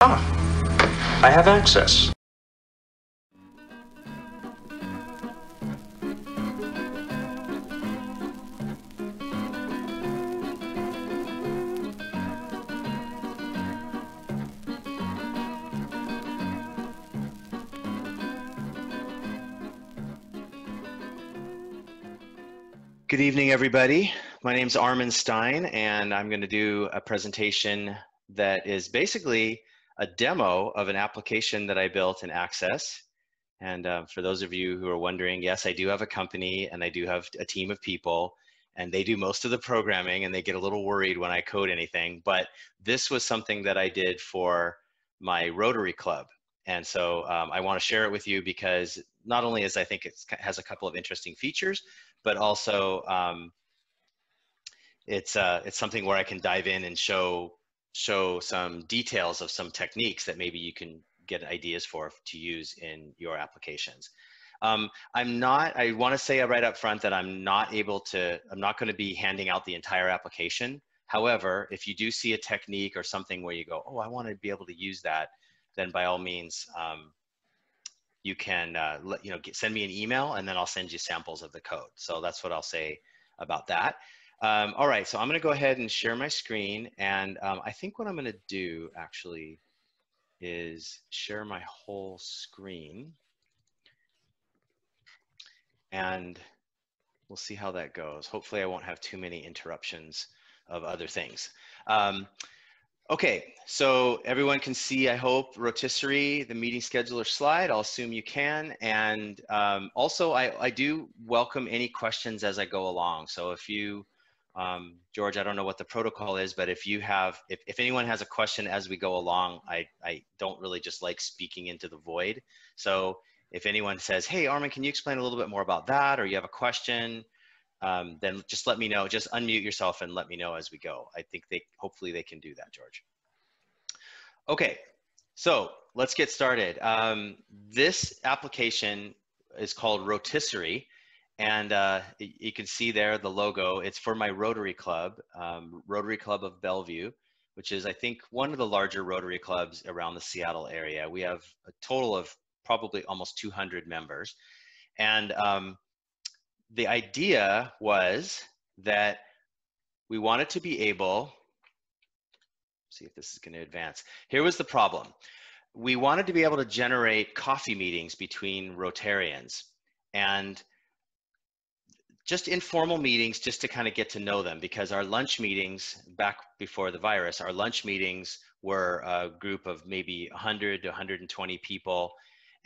Ah, I have access. Good evening, everybody. My name is Armen Stein, and I'm going to do a presentation that is basically a demo of an application that I built in Access. And uh, for those of you who are wondering, yes, I do have a company and I do have a team of people, and they do most of the programming, and they get a little worried when I code anything. But this was something that I did for my Rotary Club. And so um, I want to share it with you because not only is I think it has a couple of interesting features, but also um, it's uh, it's something where I can dive in and show show some details of some techniques that maybe you can get ideas for to use in your applications. Um, I'm not, I want to say right up front that I'm not able to, I'm not going to be handing out the entire application. However, if you do see a technique or something where you go, oh, I want to be able to use that, then by all means, um, you can uh, let, you know get, send me an email and then I'll send you samples of the code. So that's what I'll say about that. Um, all right, so I'm going to go ahead and share my screen, and um, I think what I'm going to do actually is share my whole screen, and we'll see how that goes. Hopefully, I won't have too many interruptions of other things. Um, Okay, so everyone can see, I hope, rotisserie, the meeting scheduler slide. I'll assume you can. And um, also, I, I do welcome any questions as I go along. So if you, um, George, I don't know what the protocol is, but if you have, if, if anyone has a question as we go along, I, I don't really just like speaking into the void. So if anyone says, hey, Armen, can you explain a little bit more about that? Or you have a question, um, then just let me know. Just unmute yourself and let me know as we go. I think they hopefully they can do that, George. Okay, so let's get started. Um, this application is called Rotisserie, and uh, you can see there the logo. It's for my Rotary Club, um, Rotary Club of Bellevue, which is I think one of the larger Rotary clubs around the Seattle area. We have a total of probably almost 200 members, and um, the idea was that we wanted to be able, see if this is going to advance. Here was the problem. We wanted to be able to generate coffee meetings between Rotarians and just informal meetings just to kind of get to know them because our lunch meetings back before the virus, our lunch meetings were a group of maybe 100 to 120 people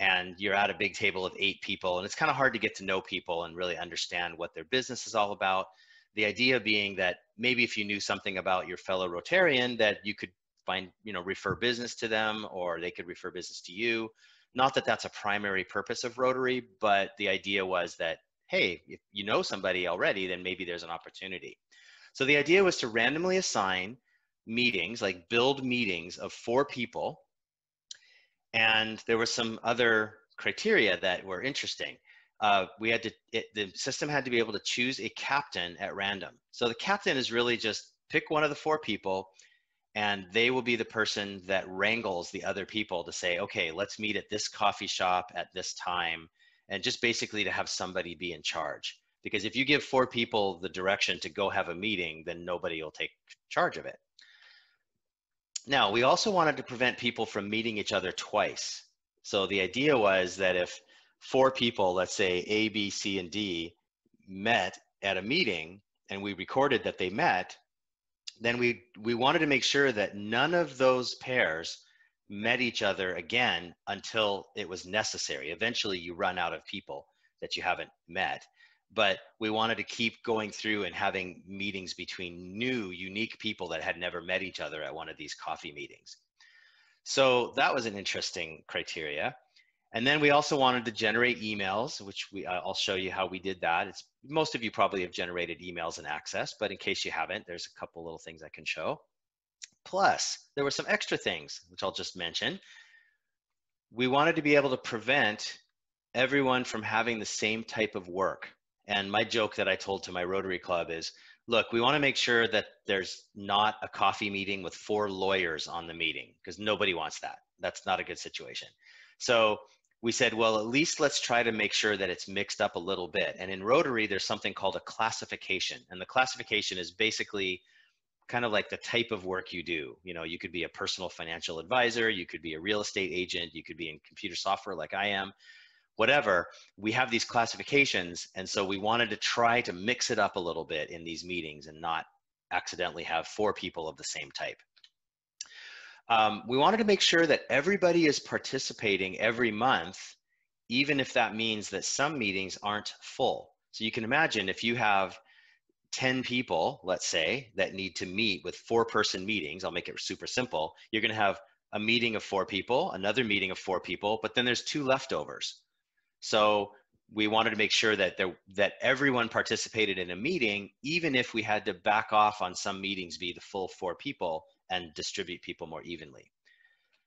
and you're at a big table of eight people and it's kind of hard to get to know people and really understand what their business is all about. The idea being that maybe if you knew something about your fellow rotarian that you could find you know refer business to them or they could refer business to you. Not that that's a primary purpose of rotary but the idea was that hey if you know somebody already then maybe there's an opportunity so the idea was to randomly assign meetings like build meetings of four people and there were some other criteria that were interesting. Uh, we had to, it, the system had to be able to choose a captain at random. So the captain is really just pick one of the four people and they will be the person that wrangles the other people to say, okay, let's meet at this coffee shop at this time. And just basically to have somebody be in charge. Because if you give four people the direction to go have a meeting, then nobody will take charge of it. Now, we also wanted to prevent people from meeting each other twice. So the idea was that if four people, let's say A, B, C, and D, met at a meeting and we recorded that they met, then we, we wanted to make sure that none of those pairs met each other again until it was necessary. Eventually, you run out of people that you haven't met but we wanted to keep going through and having meetings between new, unique people that had never met each other at one of these coffee meetings. So that was an interesting criteria. And then we also wanted to generate emails, which we, I'll show you how we did that. It's, most of you probably have generated emails and access, but in case you haven't, there's a couple little things I can show. Plus, there were some extra things, which I'll just mention. We wanted to be able to prevent everyone from having the same type of work. And my joke that I told to my Rotary Club is look, we want to make sure that there's not a coffee meeting with four lawyers on the meeting because nobody wants that. That's not a good situation. So we said, well, at least let's try to make sure that it's mixed up a little bit. And in Rotary, there's something called a classification. And the classification is basically kind of like the type of work you do. You know, you could be a personal financial advisor, you could be a real estate agent, you could be in computer software like I am, whatever. We have these classifications. And so we wanted to try to mix it up a little bit in these meetings and not accidentally have four people of the same type. Um, we wanted to make sure that everybody is participating every month, even if that means that some meetings aren't full. So you can imagine if you have 10 people, let's say, that need to meet with four person meetings, I'll make it super simple. You're going to have a meeting of four people, another meeting of four people, but then there's two leftovers. So we wanted to make sure that there, that everyone participated in a meeting, even if we had to back off on some meetings be the full four people and distribute people more evenly.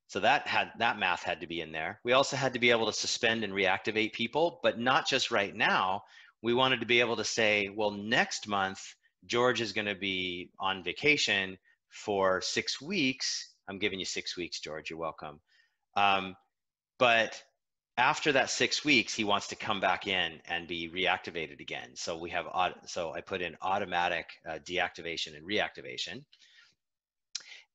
So that had that math had to be in there. We also had to be able to suspend and reactivate people, but not just right now we wanted to be able to say, well, next month, George is going to be on vacation for six weeks. I'm giving you six weeks, George. You're welcome. Um, but after that six weeks, he wants to come back in and be reactivated again. So we have, so I put in automatic uh, deactivation and reactivation.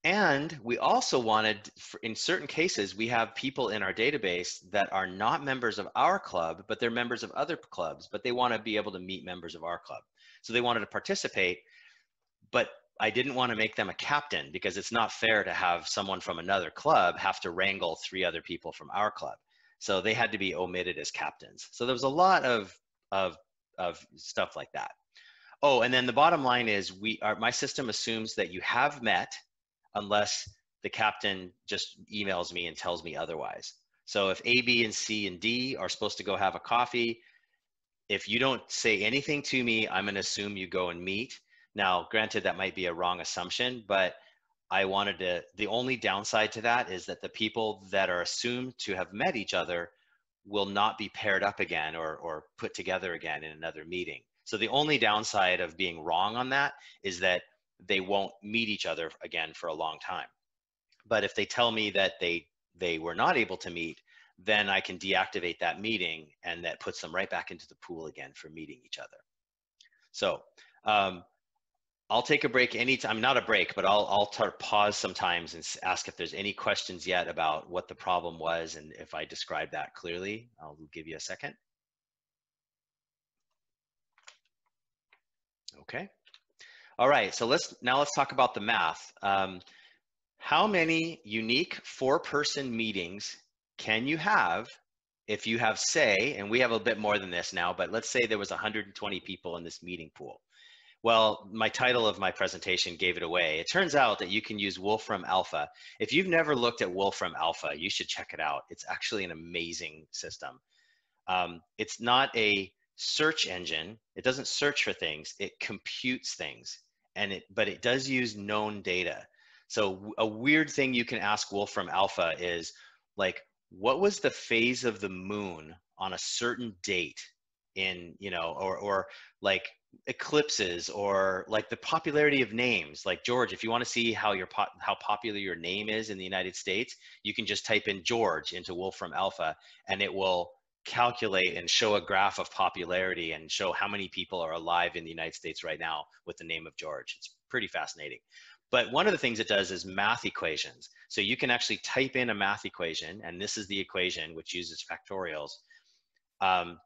And we also wanted, in certain cases, we have people in our database that are not members of our club, but they're members of other clubs, but they want to be able to meet members of our club. So they wanted to participate, but I didn't want to make them a captain because it's not fair to have someone from another club have to wrangle three other people from our club. So they had to be omitted as captains. So there was a lot of, of, of stuff like that. Oh, and then the bottom line is we are, my system assumes that you have met unless the captain just emails me and tells me otherwise. So if A, B, and C and D are supposed to go have a coffee, if you don't say anything to me, I'm going to assume you go and meet. Now, granted, that might be a wrong assumption, but I wanted to, the only downside to that is that the people that are assumed to have met each other will not be paired up again or, or put together again in another meeting. So the only downside of being wrong on that is that they won't meet each other again for a long time. But if they tell me that they they were not able to meet, then I can deactivate that meeting and that puts them right back into the pool again for meeting each other. So um, I'll take a break anytime, not a break, but I'll, I'll pause sometimes and ask if there's any questions yet about what the problem was and if I describe that clearly. I'll give you a second. Okay. All right, so let's now let's talk about the math. Um, how many unique four-person meetings can you have if you have, say, and we have a bit more than this now, but let's say there was 120 people in this meeting pool. Well, my title of my presentation gave it away. It turns out that you can use Wolfram Alpha. If you've never looked at Wolfram Alpha, you should check it out. It's actually an amazing system. Um, it's not a search engine. It doesn't search for things. It computes things and it but it does use known data. So a weird thing you can ask Wolfram Alpha is like, what was the phase of the moon on a certain date in, you know, or or like eclipses or like the popularity of names like george if you want to see how your po- how popular your name is in the united states you can just type in george into wolfram alpha and it will calculate and show a graph of popularity and show how many people are alive in the United States right now with the name of George. It's pretty fascinating. But one of the things it does is math equations. So you can actually type in a math equation, and this is the equation which uses factorials. Um,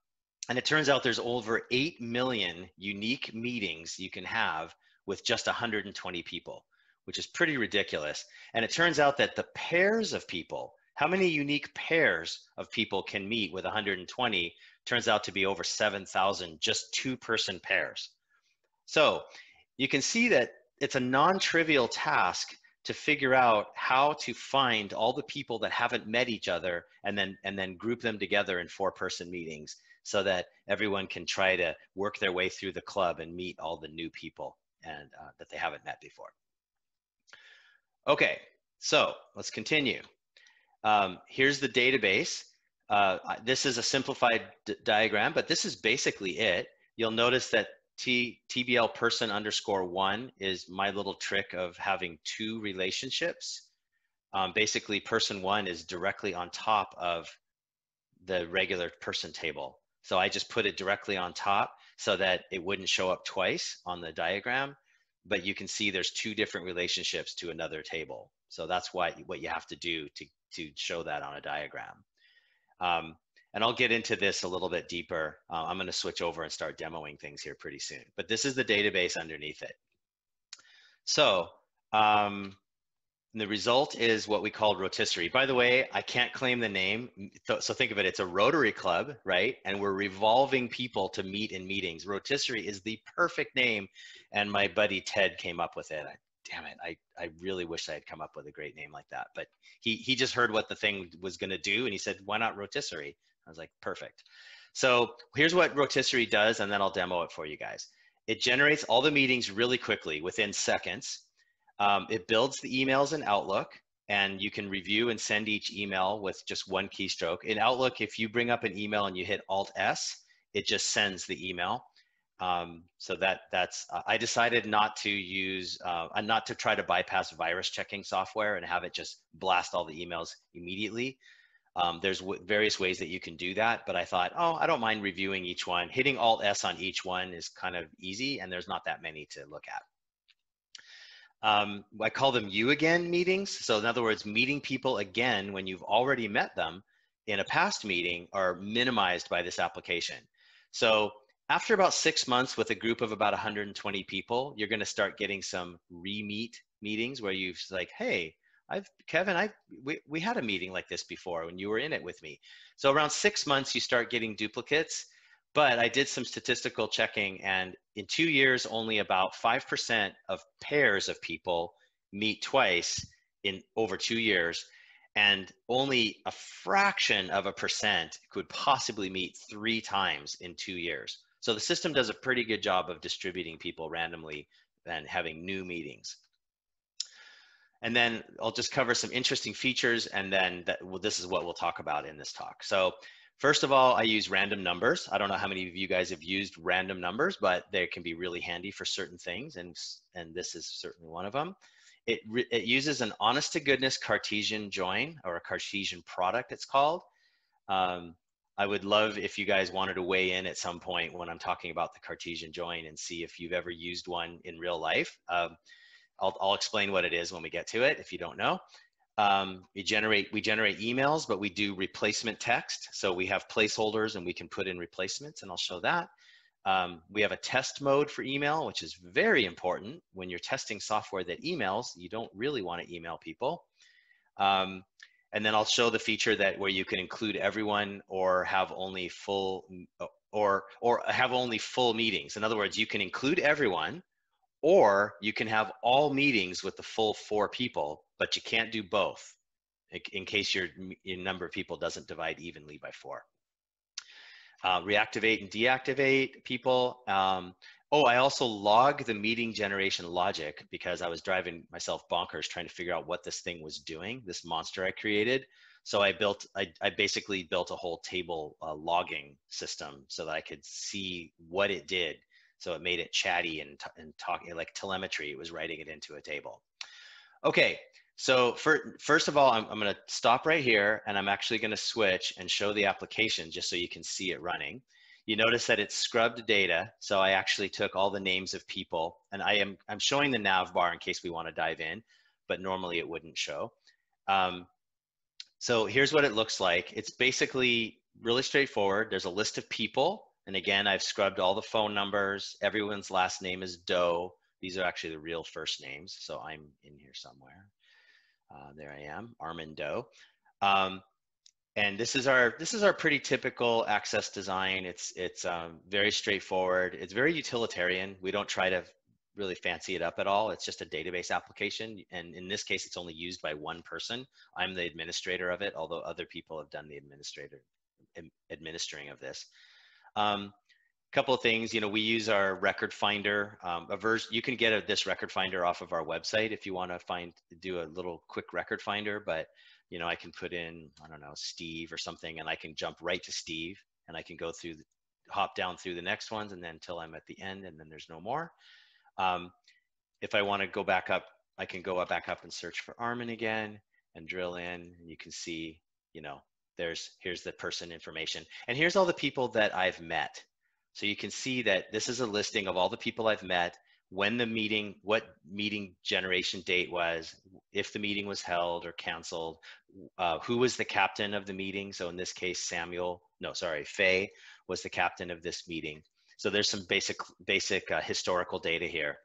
and it turns out there's over 8 million unique meetings you can have with just 120 people, which is pretty ridiculous. And it turns out that the pairs of people how many unique pairs of people can meet with 120? Turns out to be over 7,000 just two person pairs. So you can see that it's a non-trivial task to figure out how to find all the people that haven't met each other and then and then group them together in four person meetings so that everyone can try to work their way through the club and meet all the new people and uh, that they haven't met before. Okay, so let's continue. Um, here's the database. Uh, this is a simplified diagram, but this is basically it. You'll notice that T, TBL person underscore one is my little trick of having two relationships. Um, basically, person one is directly on top of the regular person table. So I just put it directly on top so that it wouldn't show up twice on the diagram, but you can see there's two different relationships to another table. So that's why what you have to do to, to show that on a diagram. Um, and I'll get into this a little bit deeper. Uh, I'm going to switch over and start demoing things here pretty soon. But this is the database underneath it. So um, the result is what we call rotisserie. By the way, I can't claim the name. So think of it, it's a Rotary Club, right? And we're revolving people to meet in meetings. Rotisserie is the perfect name. And my buddy Ted came up with it. Damn it, I, I really wish I had come up with a great name like that. But he, he just heard what the thing was going to do and he said, why not rotisserie? I was like, perfect. So here's what rotisserie does, and then I'll demo it for you guys. It generates all the meetings really quickly within seconds. Um, it builds the emails in Outlook, and you can review and send each email with just one keystroke. In Outlook, if you bring up an email and you hit Alt S, it just sends the email. Um, so that that's uh, I decided not to use uh, not to try to bypass virus checking software and have it just blast all the emails immediately. Um, there's various ways that you can do that, but I thought, oh, I don't mind reviewing each one. Hitting Alt S on each one is kind of easy, and there's not that many to look at. Um, I call them you again meetings. So in other words, meeting people again when you've already met them in a past meeting are minimized by this application. So after about six months with a group of about 120 people, you're going to start getting some re-meet meetings where you've like, hey, I've Kevin, I we, we had a meeting like this before when you were in it with me. So around six months, you start getting duplicates. But I did some statistical checking, and in two years, only about five percent of pairs of people meet twice in over two years, and only a fraction of a percent could possibly meet three times in two years. So the system does a pretty good job of distributing people randomly and having new meetings. And then I'll just cover some interesting features and then that, well, this is what we'll talk about in this talk. So first of all, I use random numbers. I don't know how many of you guys have used random numbers, but they can be really handy for certain things. And, and this is certainly one of them. It, it uses an honest to goodness Cartesian join or a Cartesian product it's called. Um, I would love if you guys wanted to weigh in at some point when I'm talking about the Cartesian join and see if you've ever used one in real life. Um, I'll, I'll explain what it is when we get to it if you don't know. Um, we generate we generate emails, but we do replacement text. So we have placeholders and we can put in replacements, and I'll show that. Um, we have a test mode for email, which is very important when you're testing software that emails. You don't really want to email people. Um, and then I'll show the feature that where you can include everyone or have only full or or have only full meetings. In other words, you can include everyone, or you can have all meetings with the full four people, but you can't do both in case your, your number of people doesn't divide evenly by four. Uh, reactivate and deactivate people. Um, oh, I also log the meeting generation logic because I was driving myself bonkers trying to figure out what this thing was doing, this monster I created. So I built, I, I basically built a whole table uh, logging system so that I could see what it did so it made it chatty and, and talking like telemetry. It was writing it into a table. Okay, so for, first of all, I'm, I'm gonna stop right here and I'm actually gonna switch and show the application just so you can see it running. You notice that it's scrubbed data. So I actually took all the names of people and I am, I'm showing the nav bar in case we wanna dive in, but normally it wouldn't show. Um, so here's what it looks like. It's basically really straightforward. There's a list of people and again, I've scrubbed all the phone numbers. Everyone's last name is Doe. These are actually the real first names. So I'm in here somewhere. Uh, there I am, Armen Doe. Um, and this is our this is our pretty typical access design. It's it's um, very straightforward. It's very utilitarian. We don't try to really fancy it up at all. It's just a database application. And in this case, it's only used by one person. I'm the administrator of it, although other people have done the administrator administering of this. Um, couple of things, you know, we use our record finder. Um, a version, you can get a, this record finder off of our website if you want to find, do a little quick record finder, but you know, I can put in, I don't know, Steve or something, and I can jump right to Steve and I can go through hop down through the next ones and then until I'm at the end and then there's no more. Um, if I want to go back up, I can go back up and search for Armen again and drill in and you can see, you know, there's, here's the person information. And here's all the people that I've met. So you can see that this is a listing of all the people I've met, when the meeting, what meeting generation date was, if the meeting was held or canceled, uh, who was the captain of the meeting. So in this case, Samuel, no, sorry, Faye was the captain of this meeting. So there's some basic, basic uh, historical data here.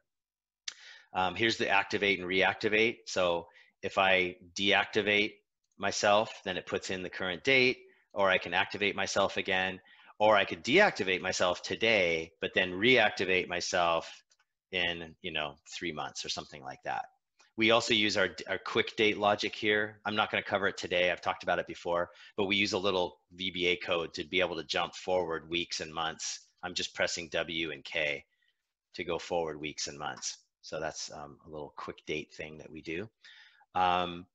Um, here's the activate and reactivate. So if I deactivate myself, then it puts in the current date, or I can activate myself again, or I could deactivate myself today, but then reactivate myself in, you know, three months or something like that. We also use our, our quick date logic here. I'm not gonna cover it today, I've talked about it before, but we use a little VBA code to be able to jump forward weeks and months. I'm just pressing W and K to go forward weeks and months. So that's um, a little quick date thing that we do. Um,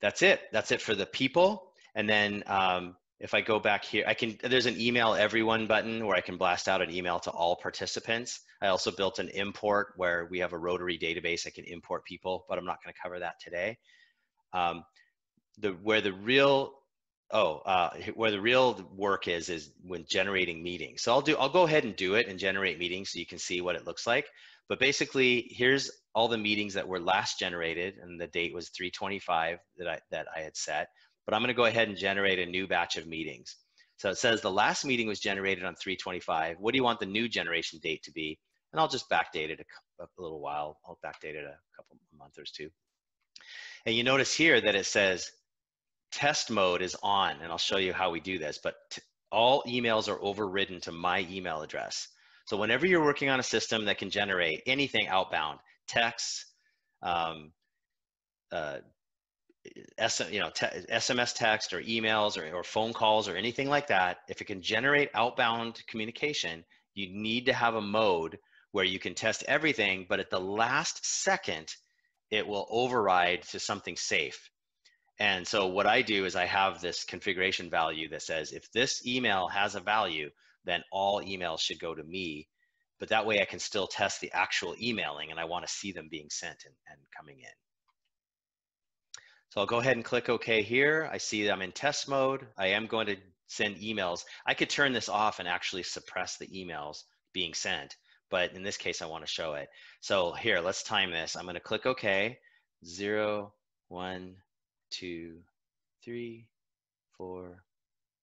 that's it. That's it for the people. And then um, if I go back here, I can, there's an email everyone button where I can blast out an email to all participants. I also built an import where we have a Rotary database. I can import people, but I'm not gonna cover that today. Um, the, where the real, oh, uh, where the real work is, is when generating meetings. So I'll do, I'll go ahead and do it and generate meetings so you can see what it looks like. But basically, here's all the meetings that were last generated, and the date was 325 that I, that I had set but I'm going to go ahead and generate a new batch of meetings. So it says the last meeting was generated on 325. What do you want the new generation date to be? And I'll just backdate it a, a little while. I'll backdate it a couple months or two. And you notice here that it says test mode is on, and I'll show you how we do this, but all emails are overridden to my email address. So whenever you're working on a system that can generate anything outbound, texts, um, uh, you know, SMS text or emails or, or phone calls or anything like that, if it can generate outbound communication, you need to have a mode where you can test everything, but at the last second, it will override to something safe. And so what I do is I have this configuration value that says if this email has a value, then all emails should go to me. But that way I can still test the actual emailing and I want to see them being sent and, and coming in. So I'll go ahead and click OK here. I see I'm in test mode. I am going to send emails. I could turn this off and actually suppress the emails being sent, but in this case, I want to show it. So here, let's time this. I'm going to click OK. Zero, one, two, three, four,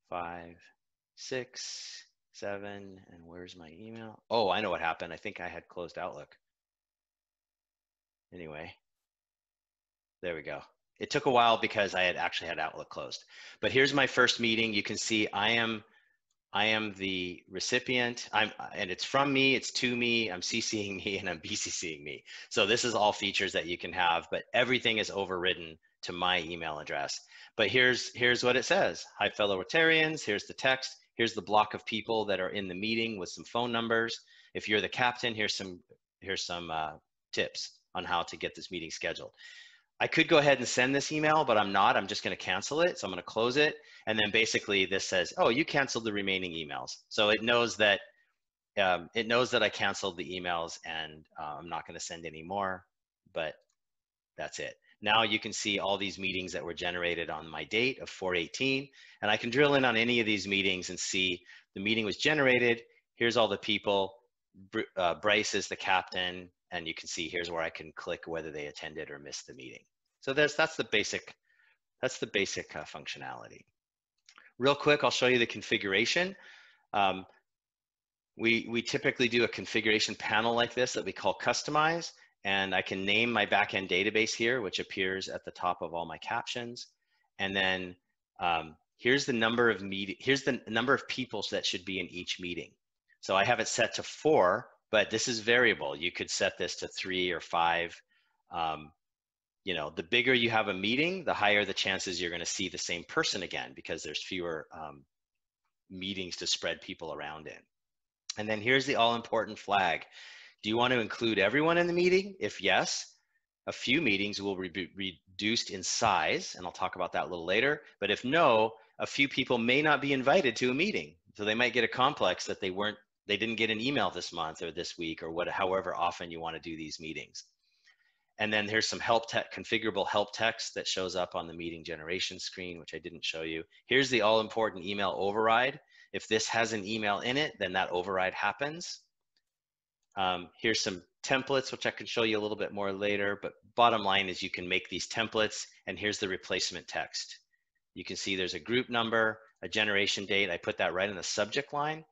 five, six, seven, and where's my email? Oh, I know what happened. I think I had closed Outlook. Anyway, there we go. It took a while because I had actually had Outlook closed. But here's my first meeting. You can see I am I am the recipient. I'm and it's from me, it's to me, I'm CCing me and I'm BCCing me. So this is all features that you can have, but everything is overridden to my email address. But here's here's what it says. Hi fellow Rotarians, here's the text. Here's the block of people that are in the meeting with some phone numbers. If you're the captain, here's some here's some uh, tips on how to get this meeting scheduled. I could go ahead and send this email, but I'm not. I'm just going to cancel it. So I'm going to close it. And then basically this says, oh, you canceled the remaining emails. So it knows that um, it knows that I canceled the emails and uh, I'm not going to send any more, but that's it. Now you can see all these meetings that were generated on my date of 418, and I can drill in on any of these meetings and see the meeting was generated. Here's all the people. Uh, Bryce is the captain and you can see here's where I can click whether they attended or missed the meeting. So that's, that's the basic, that's the basic uh, functionality. Real quick, I'll show you the configuration. Um, we, we typically do a configuration panel like this that we call customize, and I can name my backend database here, which appears at the top of all my captions. And then um, here's the number of meet here's the number of people that should be in each meeting. So I have it set to four but this is variable. You could set this to three or five. Um, you know, the bigger you have a meeting, the higher the chances you're going to see the same person again because there's fewer um, meetings to spread people around in. And then here's the all important flag. Do you want to include everyone in the meeting? If yes, a few meetings will be reduced in size, and I'll talk about that a little later. But if no, a few people may not be invited to a meeting. So they might get a complex that they weren't, they didn't get an email this month or this week or what, however often you want to do these meetings. And then here's some help text, configurable help text that shows up on the meeting generation screen, which I didn't show you. Here's the all important email override. If this has an email in it, then that override happens. Um, here's some templates, which I can show you a little bit more later, but bottom line is you can make these templates and here's the replacement text. You can see there's a group number, a generation date. I put that right in the subject line.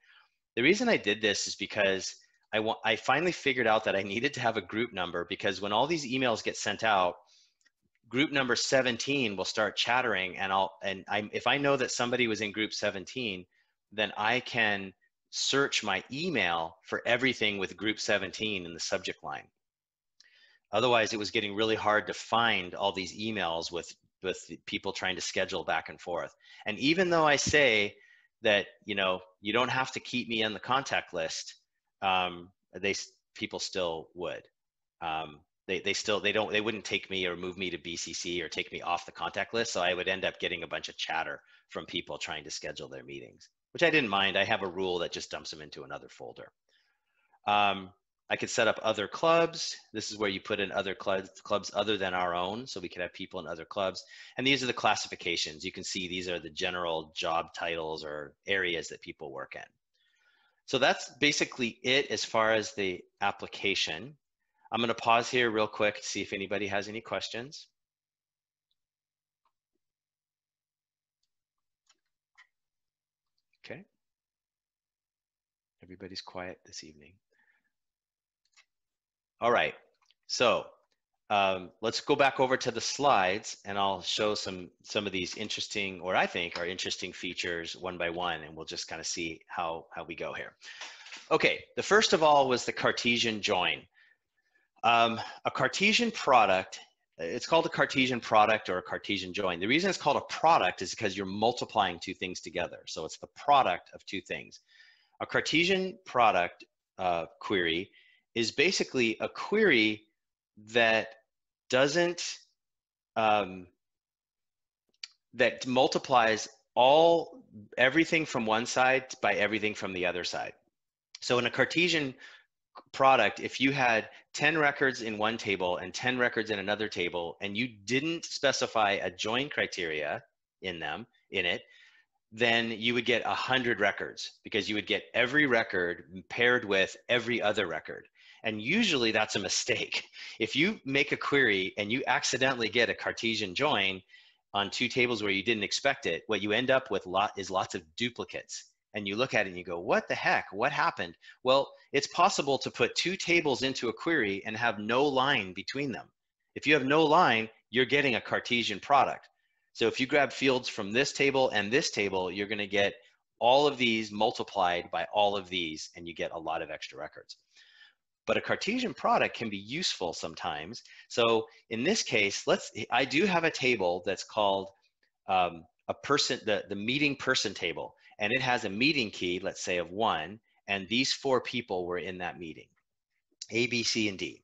The reason I did this is because I, want, I finally figured out that I needed to have a group number because when all these emails get sent out, group number 17 will start chattering and I'll, and I, if I know that somebody was in group 17, then I can search my email for everything with group 17 in the subject line. Otherwise, it was getting really hard to find all these emails with, with people trying to schedule back and forth. And even though I say that, you know, you don't have to keep me on the contact list, um, they people still would. Um, they, they still they don't they wouldn't take me or move me to BCC or take me off the contact list. So I would end up getting a bunch of chatter from people trying to schedule their meetings, which I didn't mind. I have a rule that just dumps them into another folder. Um, I could set up other clubs. This is where you put in other clubs, clubs other than our own. So we could have people in other clubs. And these are the classifications. You can see these are the general job titles or areas that people work in. So that's basically it as far as the application. I'm going to pause here real quick to see if anybody has any questions. Okay. Everybody's quiet this evening. All right. So um, let's go back over to the slides and I'll show some some of these interesting, or I think are interesting features one by one, and we'll just kind of see how, how we go here. Okay, the first of all was the Cartesian join. Um, a Cartesian product, it's called a Cartesian product or a Cartesian join. The reason it's called a product is because you're multiplying two things together. So it's the product of two things. A Cartesian product uh, query is basically a query that doesn't um, that multiplies all everything from one side by everything from the other side. So in a Cartesian product, if you had 10 records in one table and 10 records in another table, and you didn't specify a join criteria in them, in it, then you would get 100 records because you would get every record paired with every other record. And usually that's a mistake. If you make a query and you accidentally get a Cartesian join on two tables where you didn't expect it, what you end up with lot is lots of duplicates. And you look at it and you go, what the heck? What happened? Well, it's possible to put two tables into a query and have no line between them. If you have no line, you're getting a Cartesian product. So if you grab fields from this table and this table, you're going to get all of these multiplied by all of these, and you get a lot of extra records. But a Cartesian product can be useful sometimes. So in this case, let's, I do have a table that's called um, a person, the, the meeting person table, and it has a meeting key, let's say of one, and these four people were in that meeting, A, B, C, and D.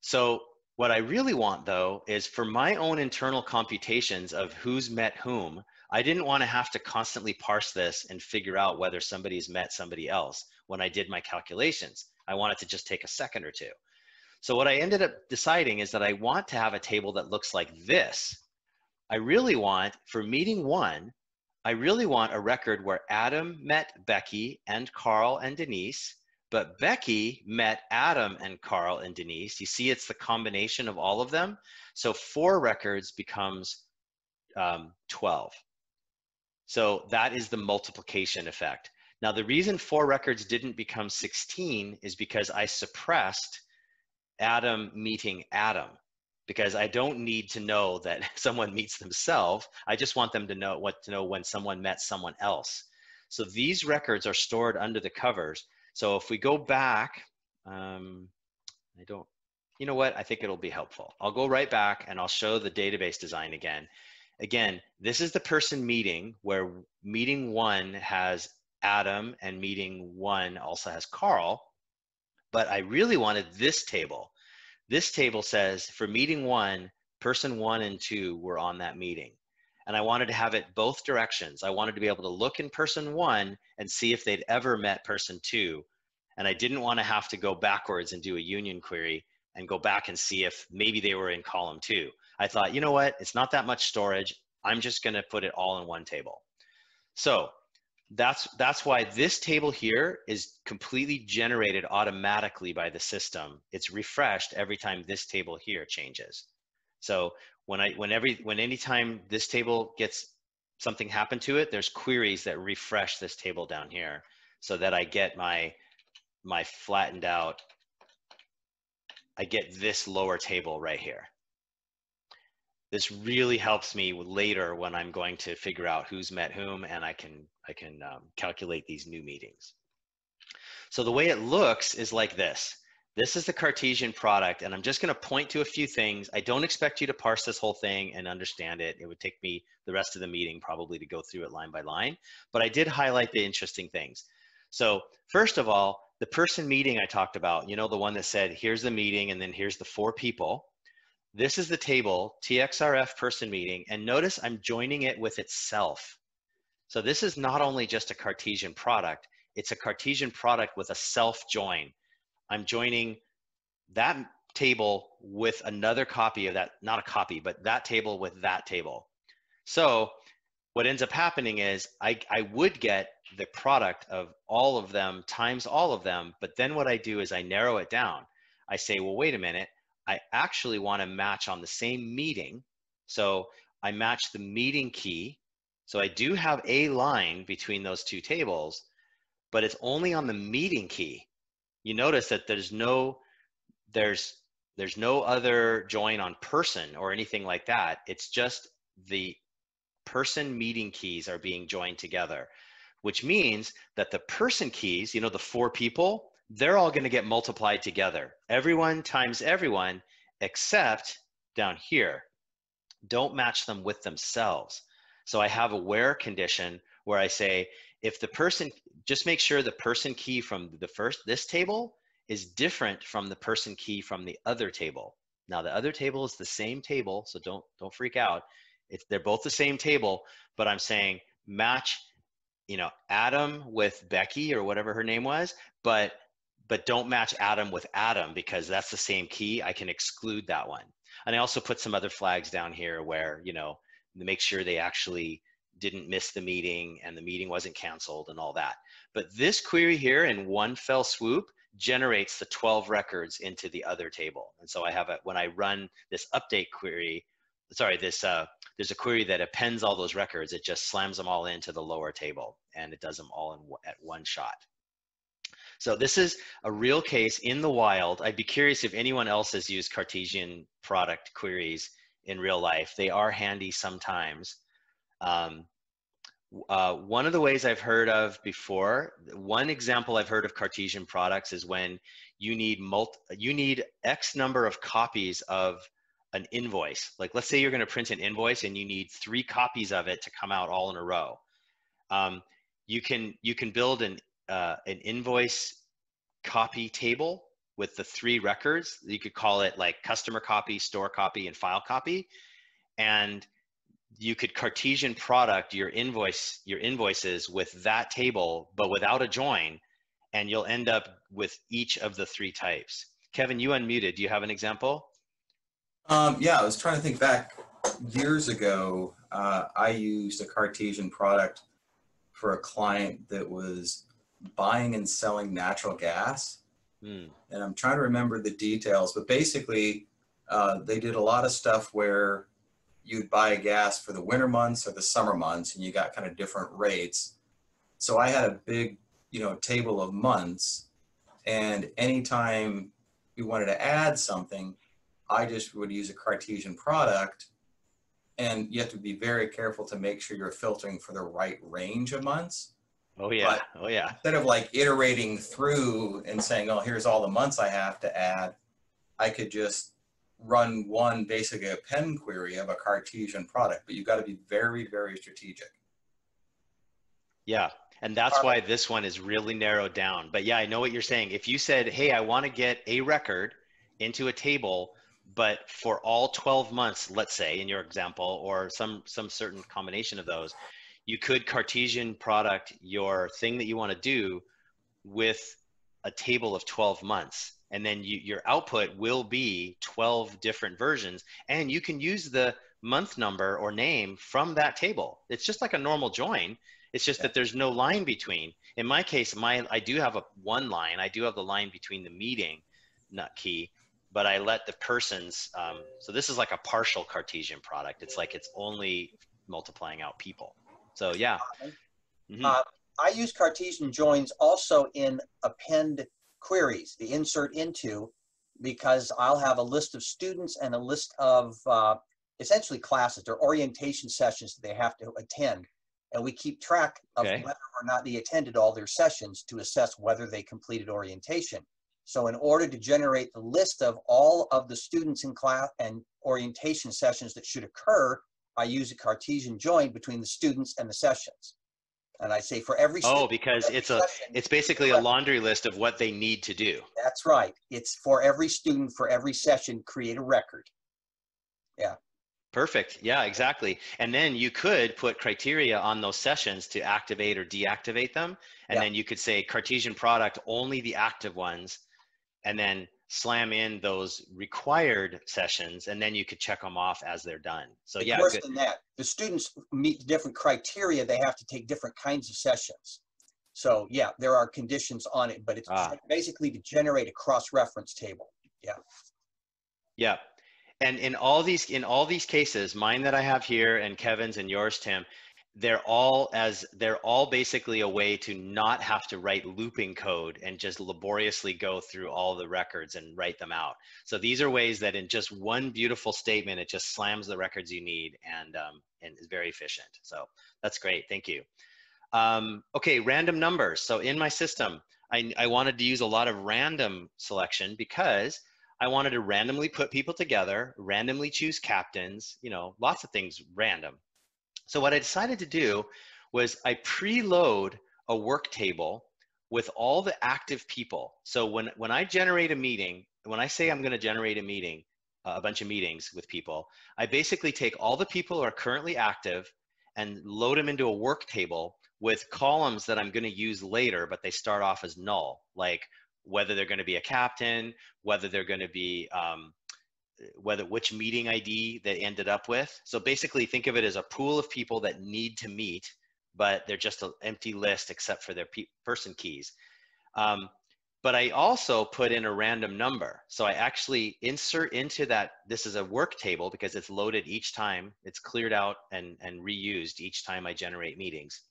So what I really want though is for my own internal computations of who's met whom, I didn't want to have to constantly parse this and figure out whether somebody's met somebody else when I did my calculations. I want it to just take a second or two. So what I ended up deciding is that I want to have a table that looks like this. I really want, for meeting one, I really want a record where Adam met Becky and Carl and Denise, but Becky met Adam and Carl and Denise. You see, it's the combination of all of them. So four records becomes um, 12. So that is the multiplication effect. Now, the reason four records didn't become 16 is because I suppressed Adam meeting Adam because I don't need to know that someone meets themselves. I just want them to know what to know when someone met someone else. So these records are stored under the covers. So if we go back, um, I don't, you know what? I think it'll be helpful. I'll go right back and I'll show the database design again. Again, this is the person meeting where meeting one has Adam and meeting one also has Carl, but I really wanted this table. This table says for meeting one, person one and two were on that meeting. and I wanted to have it both directions. I wanted to be able to look in person one and see if they'd ever met person two. And I didn't want to have to go backwards and do a union query and go back and see if maybe they were in column two. I thought, you know what, it's not that much storage. I'm just gonna put it all in one table. So that's, that's why this table here is completely generated automatically by the system. It's refreshed every time this table here changes. So when I, when every, when anytime this table gets something happen to it, there's queries that refresh this table down here so that I get my, my flattened out, I get this lower table right here. This really helps me later when I'm going to figure out who's met whom and I can, I can um, calculate these new meetings. So the way it looks is like this. This is the Cartesian product, and I'm just going to point to a few things. I don't expect you to parse this whole thing and understand it. It would take me the rest of the meeting probably to go through it line by line, but I did highlight the interesting things. So first of all, the person meeting I talked about, you know, the one that said, here's the meeting, and then here's the four people. This is the table, TXRF person meeting, and notice I'm joining it with itself. So this is not only just a Cartesian product, it's a Cartesian product with a self join. I'm joining that table with another copy of that, not a copy, but that table with that table. So what ends up happening is I, I would get the product of all of them times all of them, but then what I do is I narrow it down. I say, well, wait a minute, I actually want to match on the same meeting. So I match the meeting key. So I do have a line between those two tables, but it's only on the meeting key you notice that there's no there's there's no other join on person or anything like that. It's just the person meeting keys are being joined together, which means that the person keys, you know, the four people, they're all going to get multiplied together. Everyone times everyone, except down here. Don't match them with themselves. So I have a where condition where I say, if the person, just make sure the person key from the first, this table is different from the person key from the other table. Now the other table is the same table, so don't, don't freak out. It's, they're both the same table, but I'm saying match, you know, Adam with Becky or whatever her name was, but but don't match Adam with Adam because that's the same key. I can exclude that one. And I also put some other flags down here where, you know, make sure they actually didn't miss the meeting and the meeting wasn't canceled and all that. But this query here in one fell swoop generates the 12 records into the other table. And so I have a, when I run this update query, sorry, this, uh, there's a query that appends all those records. It just slams them all into the lower table and it does them all in, at one shot. So this is a real case in the wild. I'd be curious if anyone else has used Cartesian product queries in real life. They are handy sometimes. Um, uh, one of the ways I've heard of before, one example I've heard of Cartesian products is when you need multi, you need X number of copies of an invoice. Like let's say you're going to print an invoice and you need three copies of it to come out all in a row. Um, you can you can build an uh, an invoice copy table with the three records. You could call it like customer copy, store copy, and file copy. And you could Cartesian product your invoice, your invoices with that table, but without a join, and you'll end up with each of the three types. Kevin, you unmuted. Do you have an example? Um, yeah, I was trying to think back years ago. Uh, I used a Cartesian product for a client that was buying and selling natural gas. Hmm. And I'm trying to remember the details, but basically, uh, they did a lot of stuff where you'd buy gas for the winter months or the summer months and you got kind of different rates. So I had a big, you know, table of months and anytime we wanted to add something, I just would use a Cartesian product and you have to be very careful to make sure you're filtering for the right range of months. Oh yeah. But oh yeah. Instead of like iterating through and saying, oh, here's all the months I have to add, I could just run one basically a pen query of a Cartesian product, but you've got to be very, very strategic. Yeah. And that's why this one is really narrowed down. But yeah, I know what you're saying. If you said, hey, I want to get a record into a table but for all 12 months, let's say in your example, or some, some certain combination of those, you could Cartesian product your thing that you want to do with a table of 12 months. And then you, your output will be 12 different versions. And you can use the month number or name from that table. It's just like a normal join. It's just yeah. that there's no line between. In my case, my I do have a one line. I do have the line between the meeting nut key, but I let the persons. Um, so this is like a partial Cartesian product. It's like it's only multiplying out people. So yeah. Mm-hmm. Uh, I use Cartesian joins also in append queries, the insert into, because I'll have a list of students and a list of uh, essentially classes or orientation sessions that they have to attend. And we keep track of okay. whether or not they attended all their sessions to assess whether they completed orientation. So in order to generate the list of all of the students in class and orientation sessions that should occur, I use a Cartesian join between the students and the sessions. And I say for every oh, because it's a session, it's basically a laundry list of what they need to do. That's right. It's for every student for every session. Create a record. Yeah. Perfect. Yeah, exactly. And then you could put criteria on those sessions to activate or deactivate them. And yeah. then you could say Cartesian product only the active ones, and then slam in those required sessions, and then you could check them off as they're done. So yeah, worse good. than that, the students meet different criteria. They have to take different kinds of sessions. So yeah, there are conditions on it, but it's ah. basically to generate a cross-reference table. Yeah. Yeah, and in all these in all these cases mine that i have here and kevin's and yours tim they're all as they're all basically a way to not have to write looping code and just laboriously go through all the records and write them out. So these are ways that in just one beautiful statement it just slams the records you need and um, and is very efficient. So that's great. Thank you. Um, okay random numbers. So in my system I, I wanted to use a lot of random selection because I wanted to randomly put people together, randomly choose captains, you know, lots of things random. So what I decided to do was I preload a work table with all the active people. So when, when I generate a meeting, when I say I'm going to generate a meeting, uh, a bunch of meetings with people, I basically take all the people who are currently active and load them into a work table with columns that I'm going to use later, but they start off as null, like whether they're going to be a captain, whether they're going to be um, whether which meeting ID they ended up with. So basically, think of it as a pool of people that need to meet, but they're just an empty list except for their pe person keys. Um, but I also put in a random number. So I actually insert into that, this is a work table because it's loaded each time, it's cleared out and, and reused each time I generate meetings.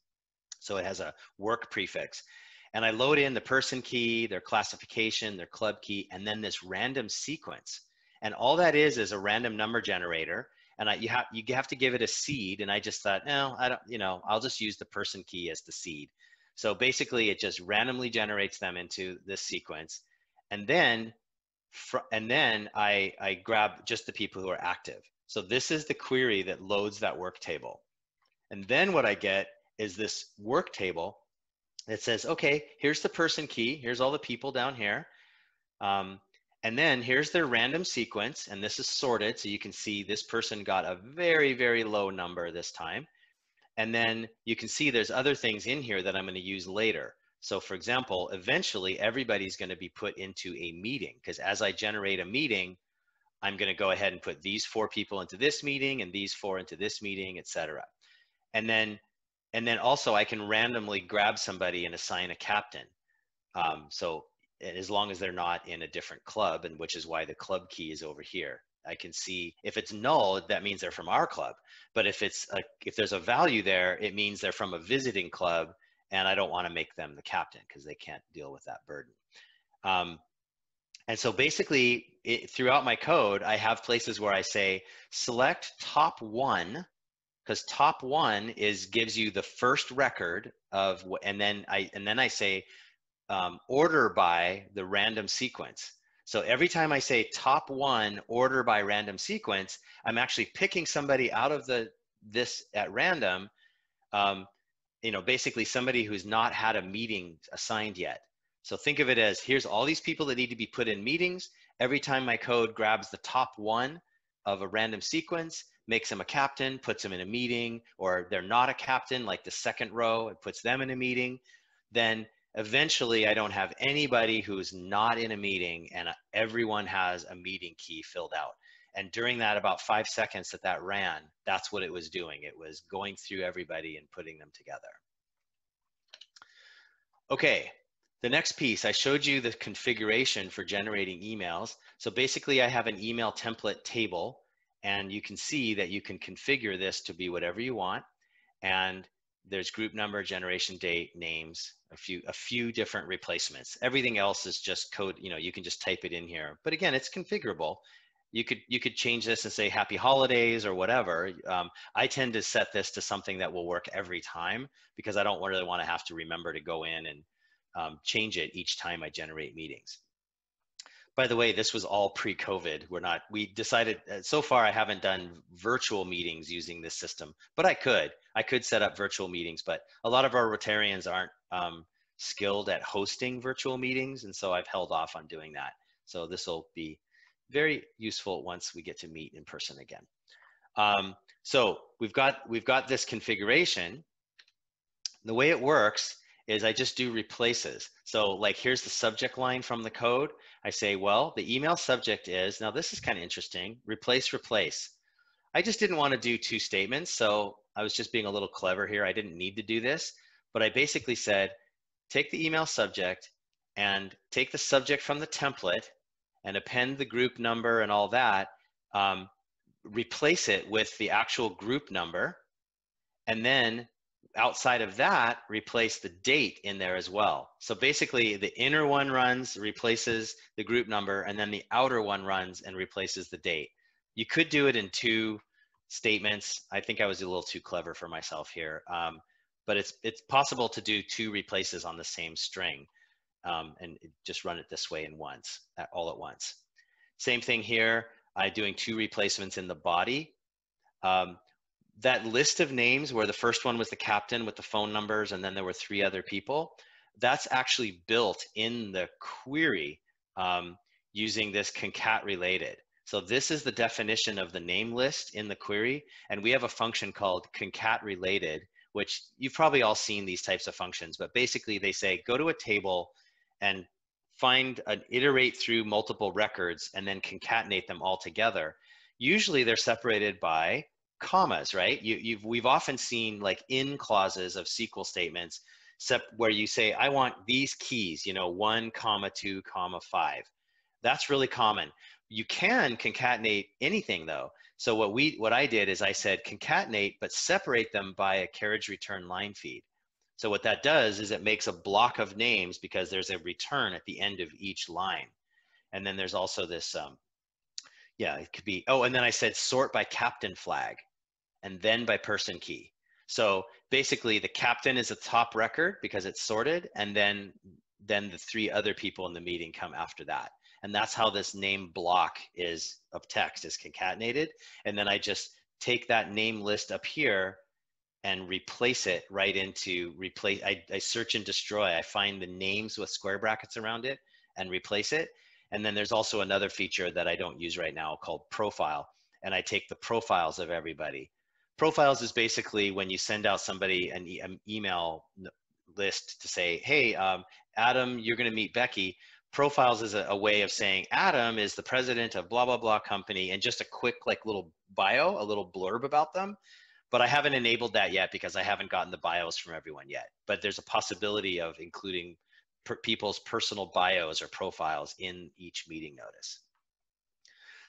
So it has a work prefix and I load in the person key, their classification, their club key, and then this random sequence. And all that is is a random number generator. And I, you have you have to give it a seed. And I just thought, no, I don't. You know, I'll just use the person key as the seed. So basically, it just randomly generates them into this sequence, and then and then I I grab just the people who are active. So this is the query that loads that work table. And then what I get is this work table that says, okay, here's the person key, here's all the people down here. Um, and then here's their random sequence, and this is sorted, so you can see this person got a very, very low number this time. And then you can see there's other things in here that I'm gonna use later. So for example, eventually everybody's gonna be put into a meeting, because as I generate a meeting, I'm gonna go ahead and put these four people into this meeting and these four into this meeting, etc. And then and then also I can randomly grab somebody and assign a captain. Um, so as long as they're not in a different club, and which is why the club key is over here. I can see if it's null, that means they're from our club. But if it's a, if there's a value there, it means they're from a visiting club, and I don't want to make them the captain because they can't deal with that burden. Um, and so basically, it, throughout my code, I have places where I say select top one because top one is gives you the first record of and then i and then i say um, order by the random sequence. So every time i say top one order by random sequence i'm actually picking somebody out of the this at random um, you know basically somebody who's not had a meeting assigned yet. So think of it as here's all these people that need to be put in meetings. Every time my code grabs the top one of a random sequence, makes them a captain, puts them in a meeting, or they're not a captain, like the second row, it puts them in a meeting, then eventually I don't have anybody who's not in a meeting and uh, everyone has a meeting key filled out. And during that about five seconds that that ran, that's what it was doing. It was going through everybody and putting them together. Okay, the next piece, I showed you the configuration for generating emails. So basically I have an email template table and you can see that you can configure this to be whatever you want. And there's group number, generation date, names, a few a few different replacements. Everything else is just code, you know, you can just type it in here. But again, it's configurable. You could you could change this and say happy holidays or whatever. Um, I tend to set this to something that will work every time because I don't really want to have to remember to go in and um, change it each time I generate meetings. By the way, this was all pre-COVID. We're not, we decided, uh, so far I haven't done virtual meetings using this system, but I could. I could set up virtual meetings, but a lot of our Rotarians aren't um, skilled at hosting virtual meetings, and so I've held off on doing that. So this will be very useful once we get to meet in person again. Um, so we've got, we've got this configuration. The way it works is I just do replaces. So like here's the subject line from the code. I say, well, the email subject is, now this is kind of interesting, replace, replace. I just didn't want to do two statements. So I was just being a little clever here. I didn't need to do this, but I basically said, take the email subject and take the subject from the template and append the group number and all that, um, replace it with the actual group number, and then outside of that, replace the date in there as well. So basically the inner one runs, replaces the group number, and then the outer one runs and replaces the date. You could do it in two statements. I think I was a little too clever for myself here. Um, but it's, it's possible to do two replaces on the same string um, and just run it this way in once, all at once. Same thing here, I'm doing two replacements in the body. Um, that list of names where the first one was the captain with the phone numbers and then there were three other people, that's actually built in the query um, using this concat related. So this is the definition of the name list in the query. And we have a function called concat related, which you've probably all seen these types of functions, but basically they say, go to a table and find an iterate through multiple records and then concatenate them all together. Usually they're separated by commas, right? You, you've, we've often seen like in clauses of SQL statements where you say, I want these keys, you know, one comma two comma five. That's really common. You can concatenate anything though. So what we, what I did is I said concatenate, but separate them by a carriage return line feed. So what that does is it makes a block of names because there's a return at the end of each line. And then there's also this, um, yeah, it could be, oh, and then I said sort by captain flag and then by person key. So basically the captain is a top record because it's sorted and then then the three other people in the meeting come after that. And that's how this name block is of text is concatenated. And then I just take that name list up here and replace it right into replace. I, I search and destroy. I find the names with square brackets around it and replace it. And then there's also another feature that I don't use right now called profile. And I take the profiles of everybody profiles is basically when you send out somebody an, e an email list to say, hey, um, Adam, you're going to meet Becky. Profiles is a, a, way of saying Adam is the president of blah, blah, blah company and just a quick like little bio, a little blurb about them. But I haven't enabled that yet because I haven't gotten the bios from everyone yet. But there's a possibility of including per people's personal bios or profiles in each meeting notice.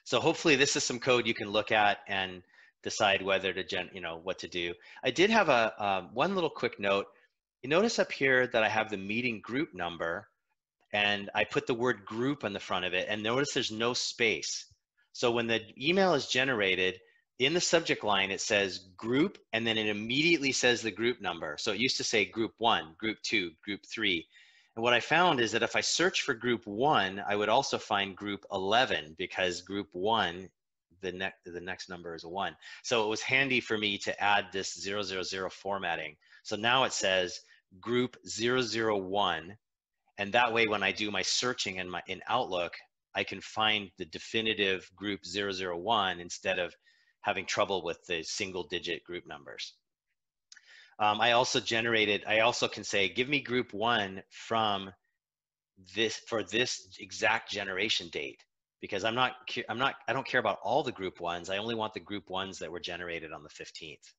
So hopefully this is some code you can look at and decide whether to gen, you know, what to do. I did have a um, one little quick note. You notice up here that I have the meeting group number and I put the word group on the front of it and notice there's no space. So when the email is generated, in the subject line, it says group, and then it immediately says the group number. So it used to say group one, group two, group three. And what I found is that if I search for group one, I would also find group 11 because group one the next the next number is a one. So it was handy for me to add this 000 formatting. So now it says group 001 and that way when I do my searching in my in Outlook I can find the definitive group 001 instead of having trouble with the single digit group numbers. Um, I also generated, I also can say, give me group one from this, for this exact generation date because I'm not, I'm not, I don't care about all the group ones. I only want the group ones that were generated on the 15th.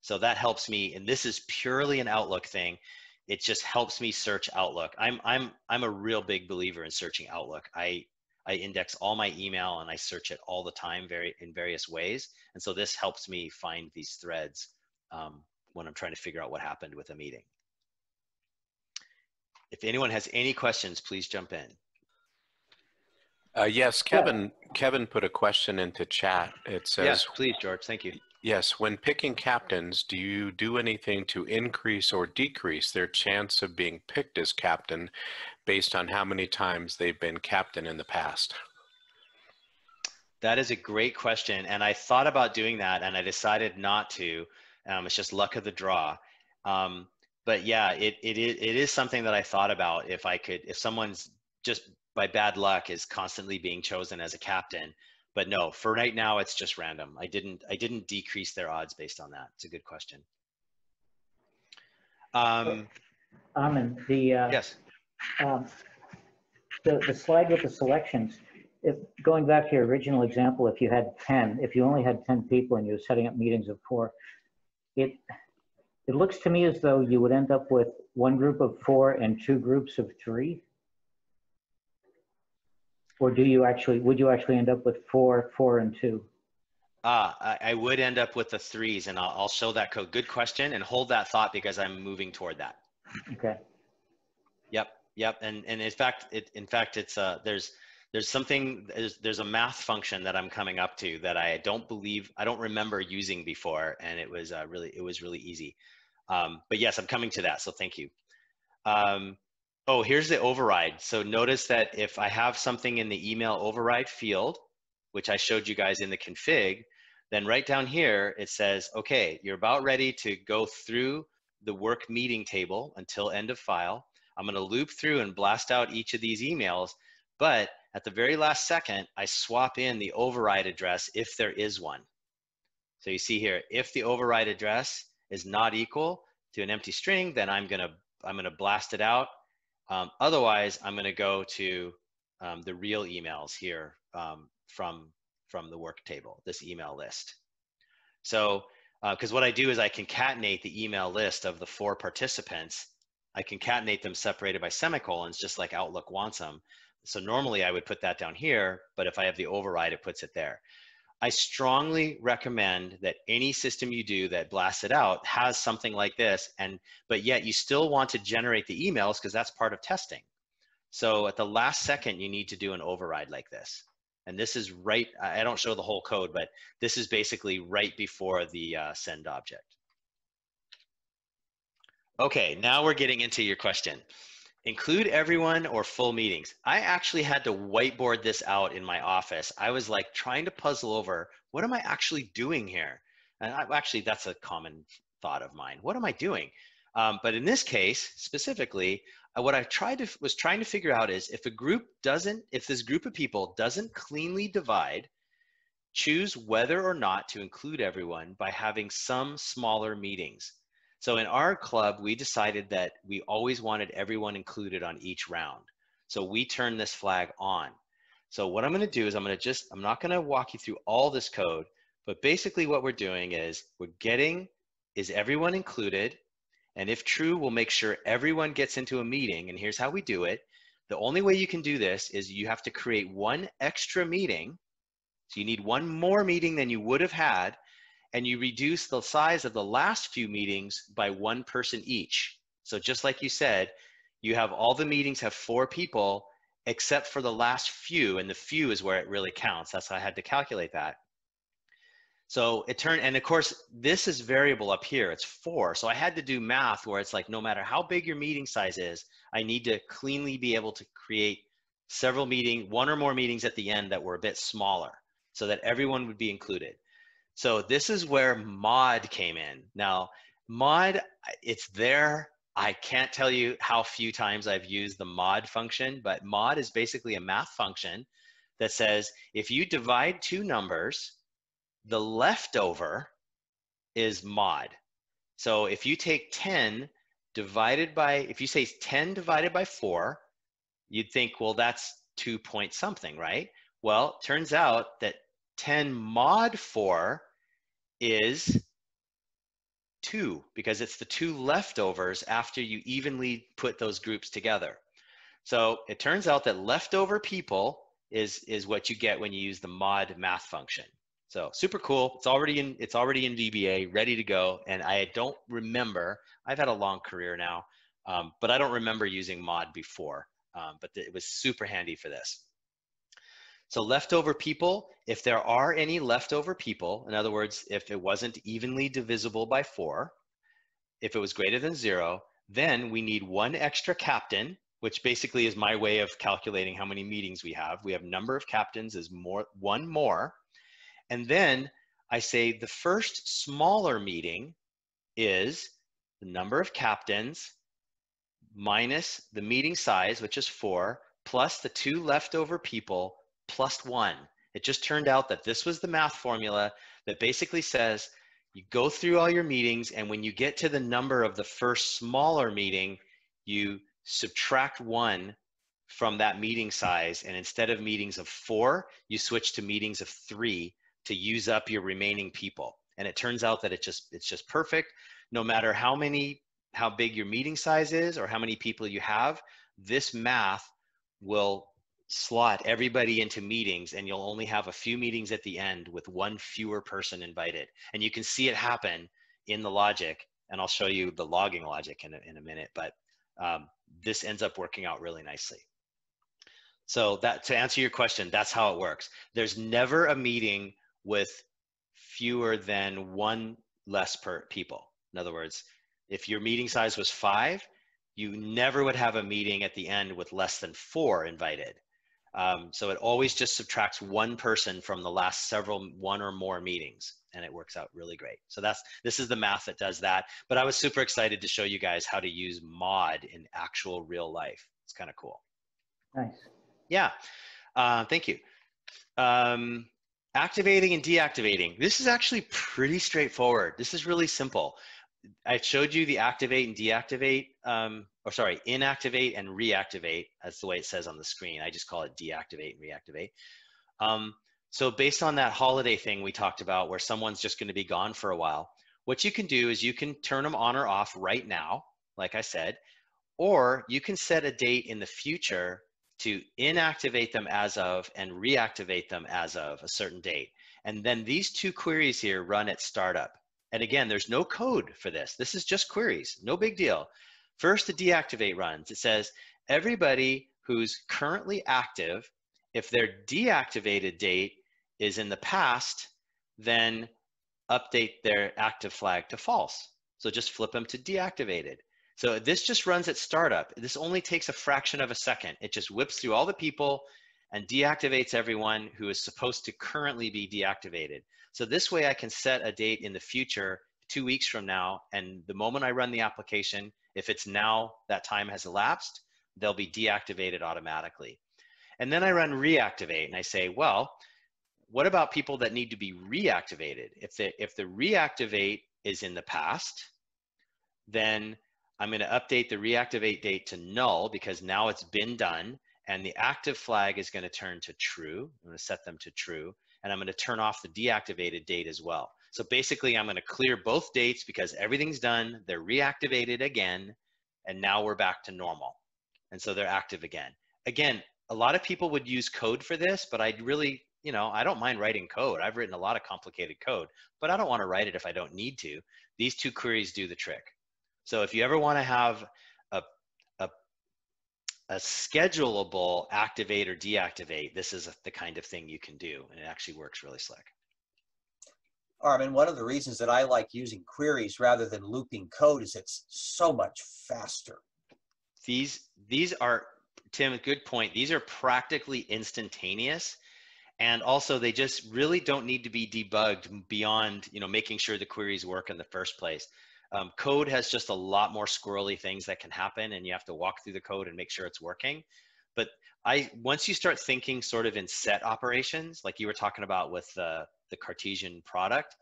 So that helps me, and this is purely an Outlook thing. It just helps me search Outlook. I'm, I'm, I'm a real big believer in searching Outlook. I, I index all my email and I search it all the time very, in various ways. And so this helps me find these threads um, when I'm trying to figure out what happened with a meeting. If anyone has any questions, please jump in. Uh, yes, Kevin. Kevin put a question into chat. It says, yes, please, George. Thank you. Yes, when picking captains, do you do anything to increase or decrease their chance of being picked as captain based on how many times they've been captain in the past? That is a great question. And I thought about doing that and I decided not to. Um, it's just luck of the draw. Um, but yeah, it, it, it is something that I thought about if I could, if someone's just by bad luck is constantly being chosen as a captain. But no, for right now, it's just random. I didn't, I didn't decrease their odds based on that. It's a good question. Um, Armen, the, uh, yes. um, the, the slide with the selections, if, going back to your original example, if you had 10, if you only had 10 people and you were setting up meetings of four, it, it looks to me as though you would end up with one group of four and two groups of three. Or do you actually, would you actually end up with four, four and two? Ah, I, I would end up with the threes and I'll, I'll show that code. Good question and hold that thought because I'm moving toward that. Okay. Yep. Yep. And, and in fact, it, in fact, it's uh, there's, there's something, there's, there's a math function that I'm coming up to that I don't believe, I don't remember using before. And it was uh, really, it was really easy. Um, but yes, I'm coming to that. So thank you. Um, oh, here's the override. So notice that if I have something in the email override field, which I showed you guys in the config, then right down here, it says, okay, you're about ready to go through the work meeting table until end of file. I'm gonna loop through and blast out each of these emails, but at the very last second, I swap in the override address if there is one. So you see here, if the override address is not equal to an empty string, then I'm gonna, I'm gonna blast it out. Um, otherwise, I'm gonna go to um, the real emails here um, from, from the work table, this email list. So, because uh, what I do is I concatenate the email list of the four participants. I concatenate them separated by semicolons, just like Outlook wants them. So normally I would put that down here, but if I have the override, it puts it there. I strongly recommend that any system you do that blasts it out has something like this, and but yet you still want to generate the emails because that's part of testing. So at the last second, you need to do an override like this. And this is right, I don't show the whole code, but this is basically right before the uh, send object. Okay, now we're getting into your question. Include everyone or full meetings. I actually had to whiteboard this out in my office. I was like trying to puzzle over, what am I actually doing here? And I, actually, that's a common thought of mine. What am I doing? Um, but in this case, specifically, uh, what I tried to was trying to figure out is if a group doesn't, if this group of people doesn't cleanly divide, choose whether or not to include everyone by having some smaller meetings. So in our club, we decided that we always wanted everyone included on each round. So we turn this flag on. So what I'm gonna do is I'm gonna just, I'm not gonna walk you through all this code, but basically what we're doing is we're getting, is everyone included? And if true, we'll make sure everyone gets into a meeting. And here's how we do it. The only way you can do this is you have to create one extra meeting. So you need one more meeting than you would have had and you reduce the size of the last few meetings by one person each. So just like you said, you have all the meetings have four people except for the last few, and the few is where it really counts. That's how I had to calculate that. So it turned, and of course, this is variable up here, it's four. So I had to do math where it's like, no matter how big your meeting size is, I need to cleanly be able to create several meeting, one or more meetings at the end that were a bit smaller so that everyone would be included. So this is where mod came in. Now, mod, it's there. I can't tell you how few times I've used the mod function, but mod is basically a math function that says if you divide two numbers, the leftover is mod. So if you take 10 divided by, if you say 10 divided by 4, you'd think, well, that's 2 point something, right? Well, turns out that 10 mod 4 is 2 because it's the two leftovers after you evenly put those groups together. So it turns out that leftover people is, is what you get when you use the mod math function. So super cool. It's already in it's already in VBA, ready to go. And I don't remember. I've had a long career now, um, but I don't remember using mod before. Um, but it was super handy for this. So leftover people, if there are any leftover people, in other words, if it wasn't evenly divisible by four, if it was greater than zero, then we need one extra captain, which basically is my way of calculating how many meetings we have. We have number of captains is more one more. And then I say the first smaller meeting is the number of captains minus the meeting size, which is four, plus the two leftover people plus one. It just turned out that this was the math formula that basically says you go through all your meetings and when you get to the number of the first smaller meeting, you subtract one from that meeting size and instead of meetings of four, you switch to meetings of three to use up your remaining people. And it turns out that it just it's just perfect. No matter how many how big your meeting size is or how many people you have, this math will slot everybody into meetings and you'll only have a few meetings at the end with one fewer person invited. And you can see it happen in the logic. And I'll show you the logging logic in a, in a minute, but um, this ends up working out really nicely. So that to answer your question, that's how it works. There's never a meeting with fewer than one less per people. In other words, if your meeting size was five, you never would have a meeting at the end with less than four invited. Um, so it always just subtracts one person from the last several one or more meetings and it works out really great. So that's this is the math that does that. But I was super excited to show you guys how to use mod in actual real life. It's kind of cool. Nice. Yeah, uh, thank you. Um, activating and deactivating. This is actually pretty straightforward. This is really simple. I showed you the activate and deactivate, um, or sorry, inactivate and reactivate. That's the way it says on the screen. I just call it deactivate and reactivate. Um, so based on that holiday thing we talked about where someone's just going to be gone for a while, what you can do is you can turn them on or off right now, like I said, or you can set a date in the future to inactivate them as of and reactivate them as of a certain date. And then these two queries here run at startup. And again, there's no code for this. This is just queries, no big deal. First, the deactivate runs. It says everybody who's currently active, if their deactivated date is in the past, then update their active flag to false. So just flip them to deactivated. So this just runs at startup. This only takes a fraction of a second. It just whips through all the people and deactivates everyone who is supposed to currently be deactivated. So this way I can set a date in the future, two weeks from now, and the moment I run the application, if it's now that time has elapsed, they'll be deactivated automatically. And then I run reactivate and I say, well, what about people that need to be reactivated? If the, if the reactivate is in the past, then I'm going to update the reactivate date to null because now it's been done and the active flag is going to turn to true. I'm going to set them to true and I'm going to turn off the deactivated date as well. So basically I'm going to clear both dates because everything's done. They're reactivated again and now we're back to normal. And so they're active again. Again, a lot of people would use code for this, but I'd really, you know, I don't mind writing code. I've written a lot of complicated code, but I don't want to write it if I don't need to. These two queries do the trick. So if you ever want to have a schedulable activate or deactivate, this is a, the kind of thing you can do, and it actually works really slick. Armen, one of the reasons that I like using queries rather than looping code is it's so much faster. These, these are, Tim, good point. These are practically instantaneous. And also they just really don't need to be debugged beyond, you know, making sure the queries work in the first place. Um, code has just a lot more squirrely things that can happen and you have to walk through the code and make sure it's working. But I once you start thinking sort of in set operations, like you were talking about with the, the Cartesian product,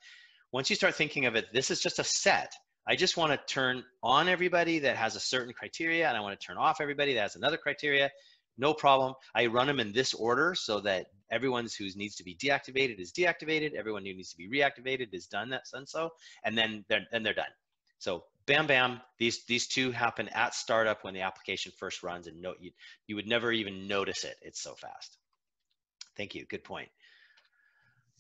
once you start thinking of it, this is just a set. I just want to turn on everybody that has a certain criteria and I want to turn off everybody that has another criteria. No problem. I run them in this order so that everyone who needs to be deactivated is deactivated. Everyone who needs to be reactivated is done that done so, and then they're then they're done. So bam, bam. These these two happen at startup when the application first runs, and no, you you would never even notice it. It's so fast. Thank you. Good point.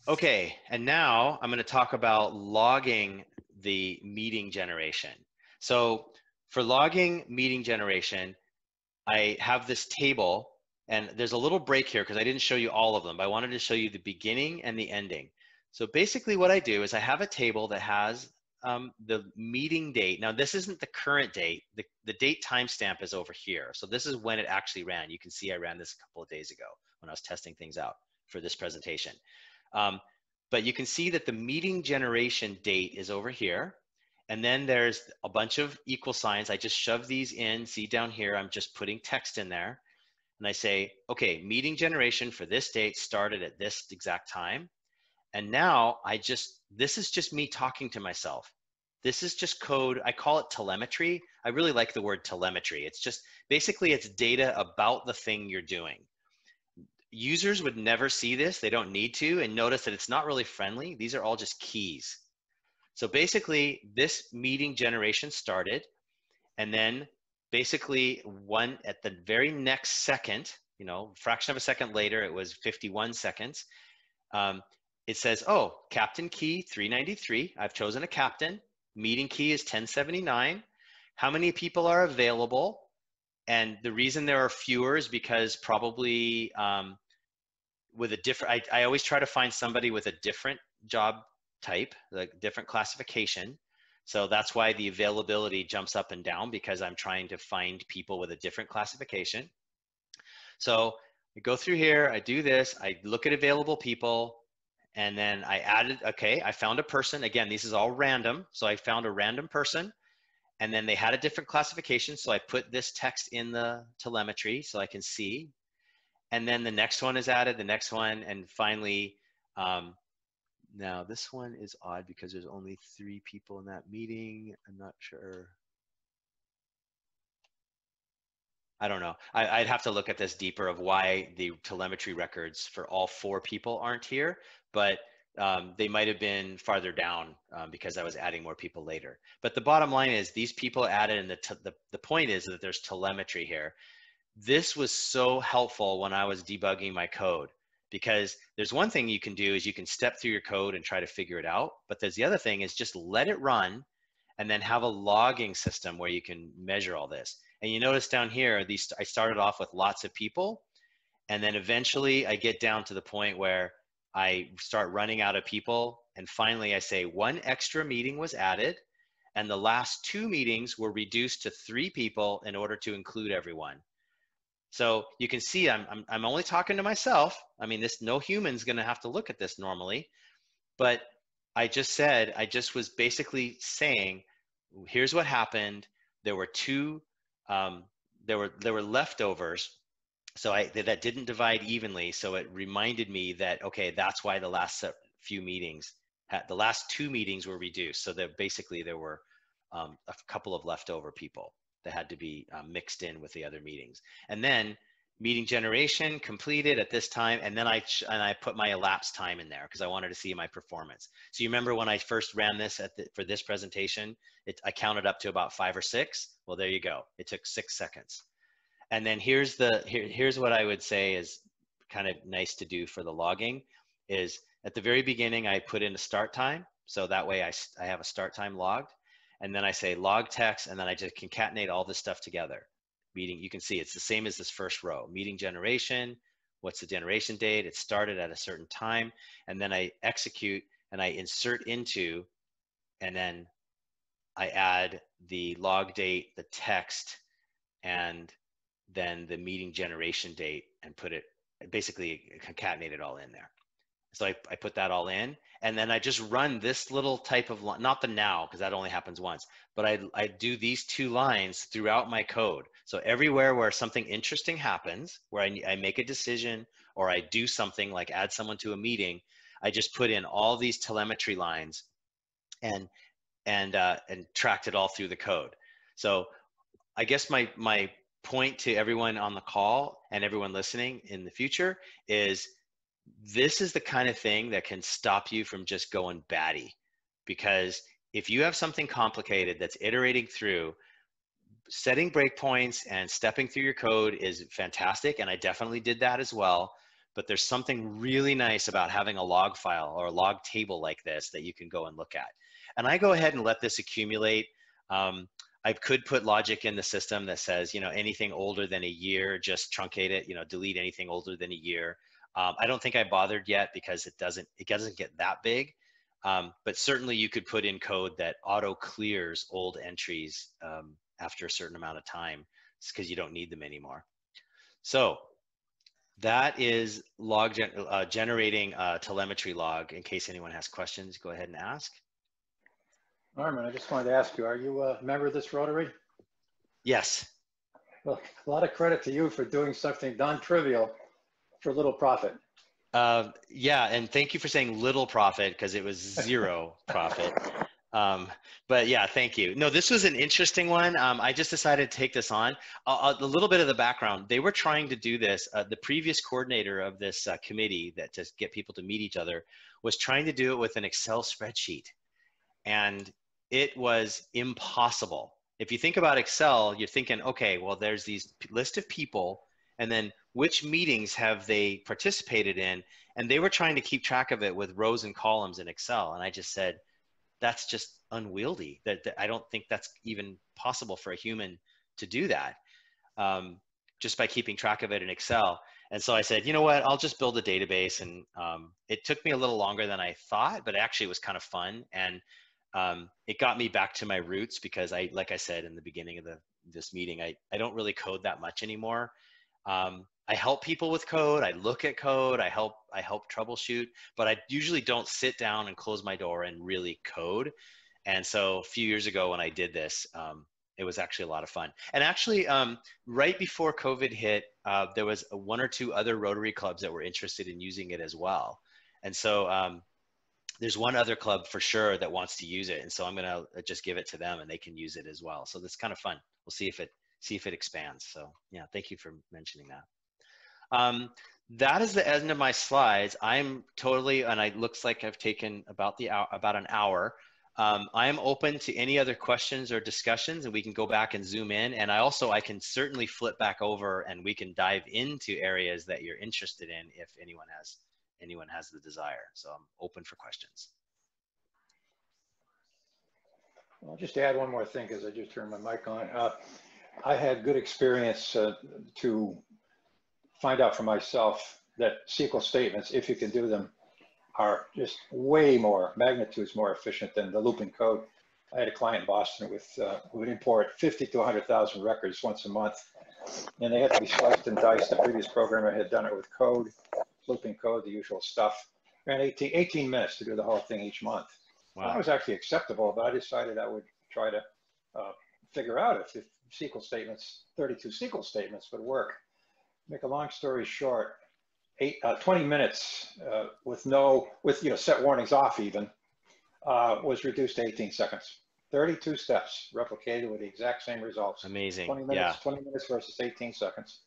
Okay, and now I'm going to talk about logging the meeting generation. So for logging meeting generation, I have this table and there's a little break here because I didn't show you all of them, but I wanted to show you the beginning and the ending. So basically what I do is I have a table that has um, the meeting date. Now this isn't the current date. The, the date timestamp is over here. So this is when it actually ran. You can see I ran this a couple of days ago when I was testing things out for this presentation. Um, but you can see that the meeting generation date is over here. And then there's a bunch of equal signs. I just shove these in. See down here, I'm just putting text in there. And I say, okay, meeting generation for this date started at this exact time. And now I just, this is just me talking to myself. This is just code. I call it telemetry. I really like the word telemetry. It's just basically it's data about the thing you're doing users would never see this. They don't need to. And notice that it's not really friendly. These are all just keys. So basically, this meeting generation started. And then basically, one at the very next second, you know, fraction of a second later, it was 51 seconds. Um, it says, oh, captain key 393. I've chosen a captain. Meeting key is 1079. How many people are available? and the reason there are fewer is because probably um, with a different I, I always try to find somebody with a different job type like different classification so that's why the availability jumps up and down because i'm trying to find people with a different classification so i go through here i do this i look at available people and then i added okay i found a person again this is all random so i found a random person and then they had a different classification. So I put this text in the telemetry so I can see. And then the next one is added, the next one, and finally, um, now this one is odd because there's only three people in that meeting. I'm not sure. I don't know. I, would have to look at this deeper of why the telemetry records for all four people aren't here. But um, they might have been farther down um, because I was adding more people later. But the bottom line is these people added, and the, the, the point is that there's telemetry here. This was so helpful when I was debugging my code because there's one thing you can do is you can step through your code and try to figure it out. But there's the other thing is just let it run and then have a logging system where you can measure all this. And you notice down here, these I started off with lots of people. And then eventually I get down to the point where I start running out of people. And finally, I say one extra meeting was added, and the last two meetings were reduced to three people in order to include everyone. So you can see I'm, I'm, I'm only talking to myself. I mean, this no human's going to have to look at this normally. But I just said, I just was basically saying, here's what happened. There were two, um, there were there were leftovers so I that didn't divide evenly. So it reminded me that okay, that's why the last few meetings, had, the last two meetings were reduced. So that basically there were um, a couple of leftover people that had to be um, mixed in with the other meetings. And then meeting generation completed at this time, and then I and I put my elapsed time in there because I wanted to see my performance. So you remember when I first ran this at the, for this presentation, it, I counted up to about five or six. Well, there you go. It took six seconds. And then here's the here, here's what I would say is kind of nice to do for the logging is at the very beginning I put in a start time so that way I, I have a start time logged and then I say log text and then I just concatenate all this stuff together. Meeting, you can see it's the same as this first row. Meeting generation, what's the generation date? It started at a certain time and then I execute and I insert into and then I add the log date, the text, and then the meeting generation date and put it basically concatenate it all in there. So I, I put that all in and then I just run this little type of line, not the now, because that only happens once, but I, I do these two lines throughout my code. So everywhere where something interesting happens, where I, I make a decision or I do something like add someone to a meeting, I just put in all these telemetry lines and, and, uh, and tracked it all through the code. So I guess my, my point to everyone on the call and everyone listening in the future is this is the kind of thing that can stop you from just going batty. Because if you have something complicated that's iterating through setting breakpoints and stepping through your code is fantastic and i definitely did that as well. But there's something really nice about having a log file or a log table like this that you can go and look at. And i go ahead and let this accumulate um, i could put logic in the system that says you know anything older than a year just truncate it you know delete anything older than a year um, I don't think I bothered yet because it doesn't it doesn't get that big. Um, but certainly you could put in code that auto clears old entries um, after a certain amount of time because you don't need them anymore. So that is log gen uh, generating a telemetry log. In case anyone has questions, go ahead and ask. Norman, I just wanted to ask you, are you a member of this Rotary? Yes. Well, a lot of credit to you for doing something non-trivial for little profit. Uh, yeah, and thank you for saying little profit because it was zero profit. Um, but yeah, thank you. No, this was an interesting one. Um, I just decided to take this on. Uh, a little bit of the background. They were trying to do this. Uh, the previous coordinator of this uh, committee that to get people to meet each other was trying to do it with an Excel spreadsheet, and it was impossible. If you think about Excel, you're thinking, okay, well, there's these list of people, and then which meetings have they participated in? And they were trying to keep track of it with rows and columns in excel. And i just said that's just unwieldy. That, that i don't think that's even possible for a human to do that um, just by keeping track of it in excel. And so i said you know what? I'll just build a database. And um, it took me a little longer than i thought but actually it was kind of fun. And um, it got me back to my roots because i like i said in the beginning of the this meeting i, I don't really code that much anymore um, I help people with code. I look at code. I help I help troubleshoot, but I usually don't sit down and close my door and really code. And so a few years ago when I did this, um, it was actually a lot of fun. And actually, um, right before COVID hit, uh, there was one or two other Rotary clubs that were interested in using it as well. And so um, there's one other club for sure that wants to use it, and so I'm gonna uh, just give it to them, and they can use it as well. So that's kind of fun. We'll see if it see if it expands. So yeah, thank you for mentioning that. Um, that is the end of my slides. I'm totally, and it looks like I've taken about the hour, about an hour. Um, I am open to any other questions or discussions, and we can go back and zoom in. And I also I can certainly flip back over, and we can dive into areas that you're interested in if anyone has anyone has the desire. So I'm open for questions. I'll just add one more thing because I just turned my mic on. Uh, I had good experience uh, to find out for myself that SQL statements, if you can do them, are just way more, magnitudes more efficient than the looping code. I had a client in Boston with uh, who would import 50 to 100,000 records once a month, and they had to be sliced and diced. The previous programmer had done it with code, looping code, the usual stuff. Ran 18, 18 minutes to do the whole thing each month. Wow. That was actually acceptable, but I decided I would try to uh, figure out if, if SQL statements, 32 SQL statements would work make a long story short, eight, uh, 20 minutes uh, with no, with, you know, set warnings off even, uh, was reduced to 18 seconds. 32 steps replicated with the exact same results. Amazing. 20 minutes, yeah. 20 minutes versus 18 seconds.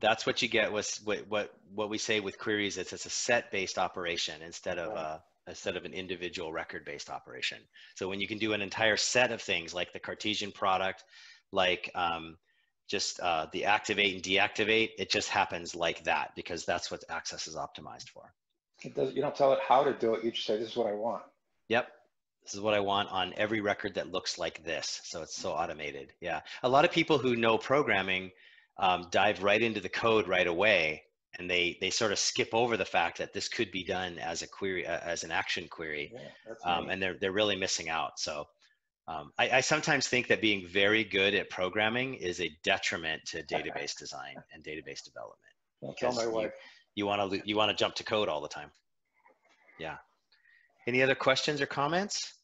That's what you get with what, what, what we say with queries. It's, it's a set based operation instead of, a, instead of an individual record based operation. So when you can do an entire set of things like the Cartesian product, like um, just uh, the activate and deactivate, it just happens like that because that's what Access is optimized for. It does, you don't tell it how to do it. You just say, this is what I want. Yep. This is what I want on every record that looks like this. So it's so automated. Yeah. A lot of people who know programming um, dive right into the code right away and they, they sort of skip over the fact that this could be done as a query, uh, as an action query. Yeah, um, and they're, they're really missing out. So um, I, I, sometimes think that being very good at programming is a detriment to database design and database development. I'll tell my wife. You want to you want to jump to code all the time. Yeah. Any other questions or comments?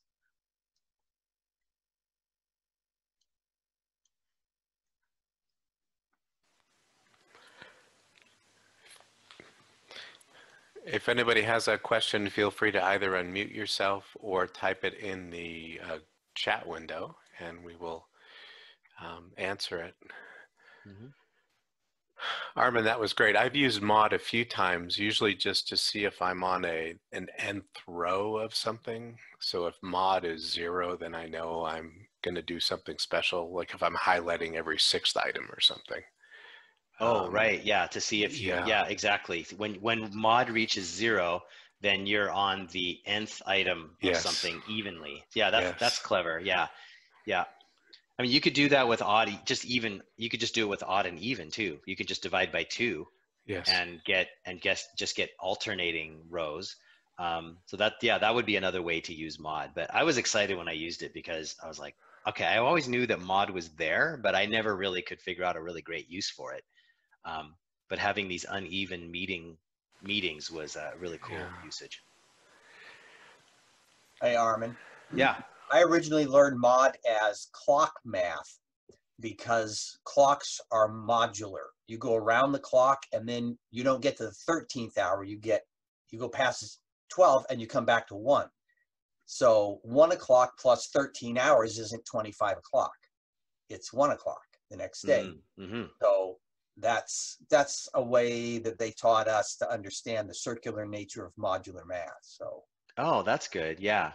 If anybody has a question, feel free to either unmute yourself or type it in the uh, chat window and we will um, answer it. Mhm. Armen, that was great. I've used mod a few times, usually just to see if I'm on a an nth row of something. So if mod is zero, then I know I'm going to do something special, like if I'm highlighting every sixth item or something. Oh, Um, right. Yeah. To see if you, yeah. yeah, exactly. When, when mod reaches zero, then you're on the nth item of Yes. something evenly. Yeah. That's, that's clever. Yeah. Yeah. I mean, you could do that with odd, just even, you could just do it with odd and even too. You could just divide by two Yes. and get, and guess, just get alternating rows. Um, so that, yeah, that would be another way to use mod. But I was excited when I used it because I was like, okay, I always knew that mod was there, but I never really could figure out a really great use for it. Um, but having these uneven meeting meetings was a really cool Yeah. usage. Hey, Armen. Yeah. I originally learned mod as clock math because clocks are modular. You go around the clock and then you don't get to the 13th hour. You get, you go past 12 and you come back to one. So one o'clock plus 13 hours isn't 25 o'clock. It's one o'clock the next day. hmm So that's, that's a way that they taught us to understand the circular nature of modular math. So Oh, that's good. Yeah.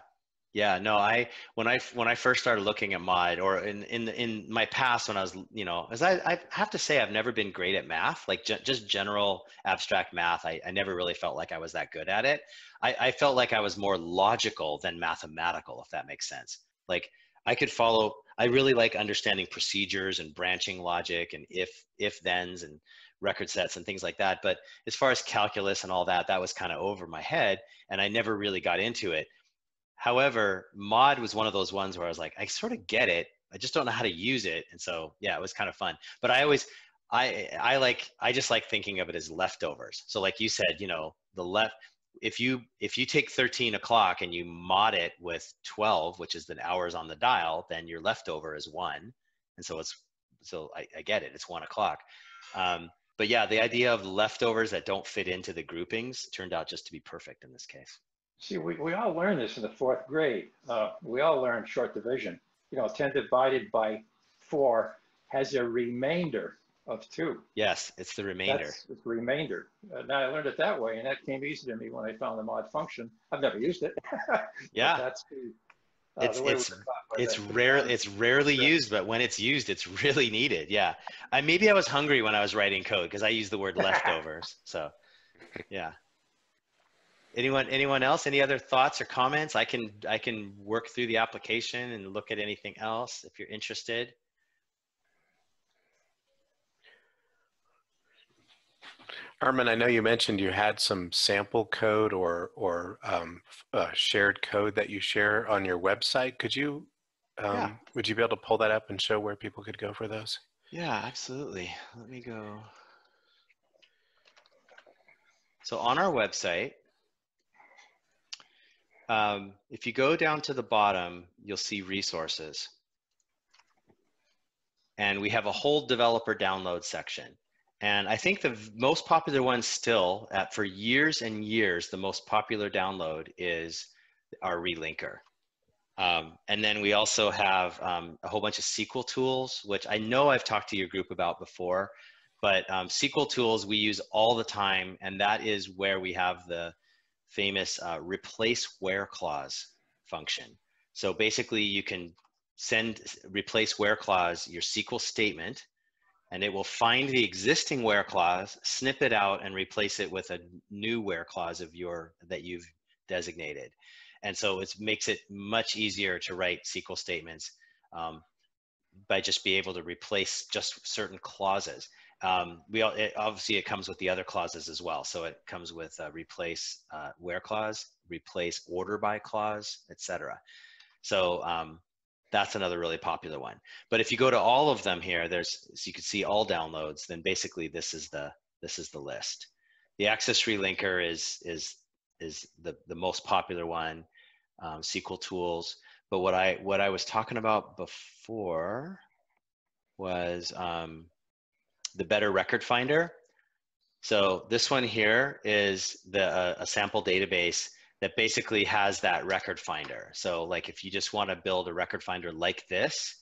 Yeah, no, I when I when I first started looking at mod or in in in my past when I was you know as I I have to say I've never been great at math like ge- just general abstract math I, I never really felt like I was that good at it I, I felt like I was more logical than mathematical if that makes sense like I could follow I really like understanding procedures and branching logic and if if thens and record sets and things like that but as far as calculus and all that that was kind of over my head and I never really got into it However, mod was one of those ones where I was like, I sort of get it. I just don't know how to use it. And so, yeah, it was kind of fun. But I always, I, I like, I just like thinking of it as leftovers. So like you said, you know, the left, if you, if you take 13 o'clock and you mod it with 12, which is the hours on the dial, then your leftover is one. And so it's, so I, I get it. It's one o'clock. Um, but yeah, the idea of leftovers that don't fit into the groupings turned out just to be perfect in this case. See, we, we all learned this in the fourth grade. Uh, we all learned short division. You know, 10 divided by 4 has a remainder of 2. Yes, it's the remainder. That's the remainder. Uh, now I learned it that way, and that came easy to me when I found the mod function. I've never used it. Yeah. That's the, uh, It's- the it's- were taught by it's rare it's rarely Yeah. used but when it's used it's really needed yeah I, maybe i was hungry when i was writing code because i used the word leftovers so yeah anyone anyone else any other thoughts or comments i can i can work through the application and look at anything else if you're interested Armen, I know you mentioned you had some sample code or or um, uh, shared code that you share on your website. Could you, um, Yeah. would you be able to pull that up and show where people could go for those? yeah absolutely let me go so on our website um, if you go down to the bottom you'll see resources and we have a whole developer download section. And I think the most popular one still, at, for years and years, the most popular download is our relinker. Um, and then we also have um, a whole bunch of SQL tools, which I know I've talked to your group about before, but um, SQL tools we use all the time, and that is where we have the famous uh, replace where clause function. So basically, you can send replace where clause your SQL statement, and it will find the existing where clause, snip it out, and replace it with a new where clause of your that you've designated. And so it makes it much easier to write SQL statements um, by just be able to replace just certain clauses. Um, we all, it, obviously it comes with the other clauses as well. So it comes with uh, replace uh, where clause, replace order by clause, etc. So um, that's another really popular one. But if you go to all of them here, there's so you can see all downloads. Then basically this is the this is the list. The Access Relinker is is is the, the most popular one, um, SQL tools. But what I, what I was talking about before was um, the Better Record Finder. So this one here is the, uh, a sample database that basically has that record finder. So like if you just want to build a record finder like this,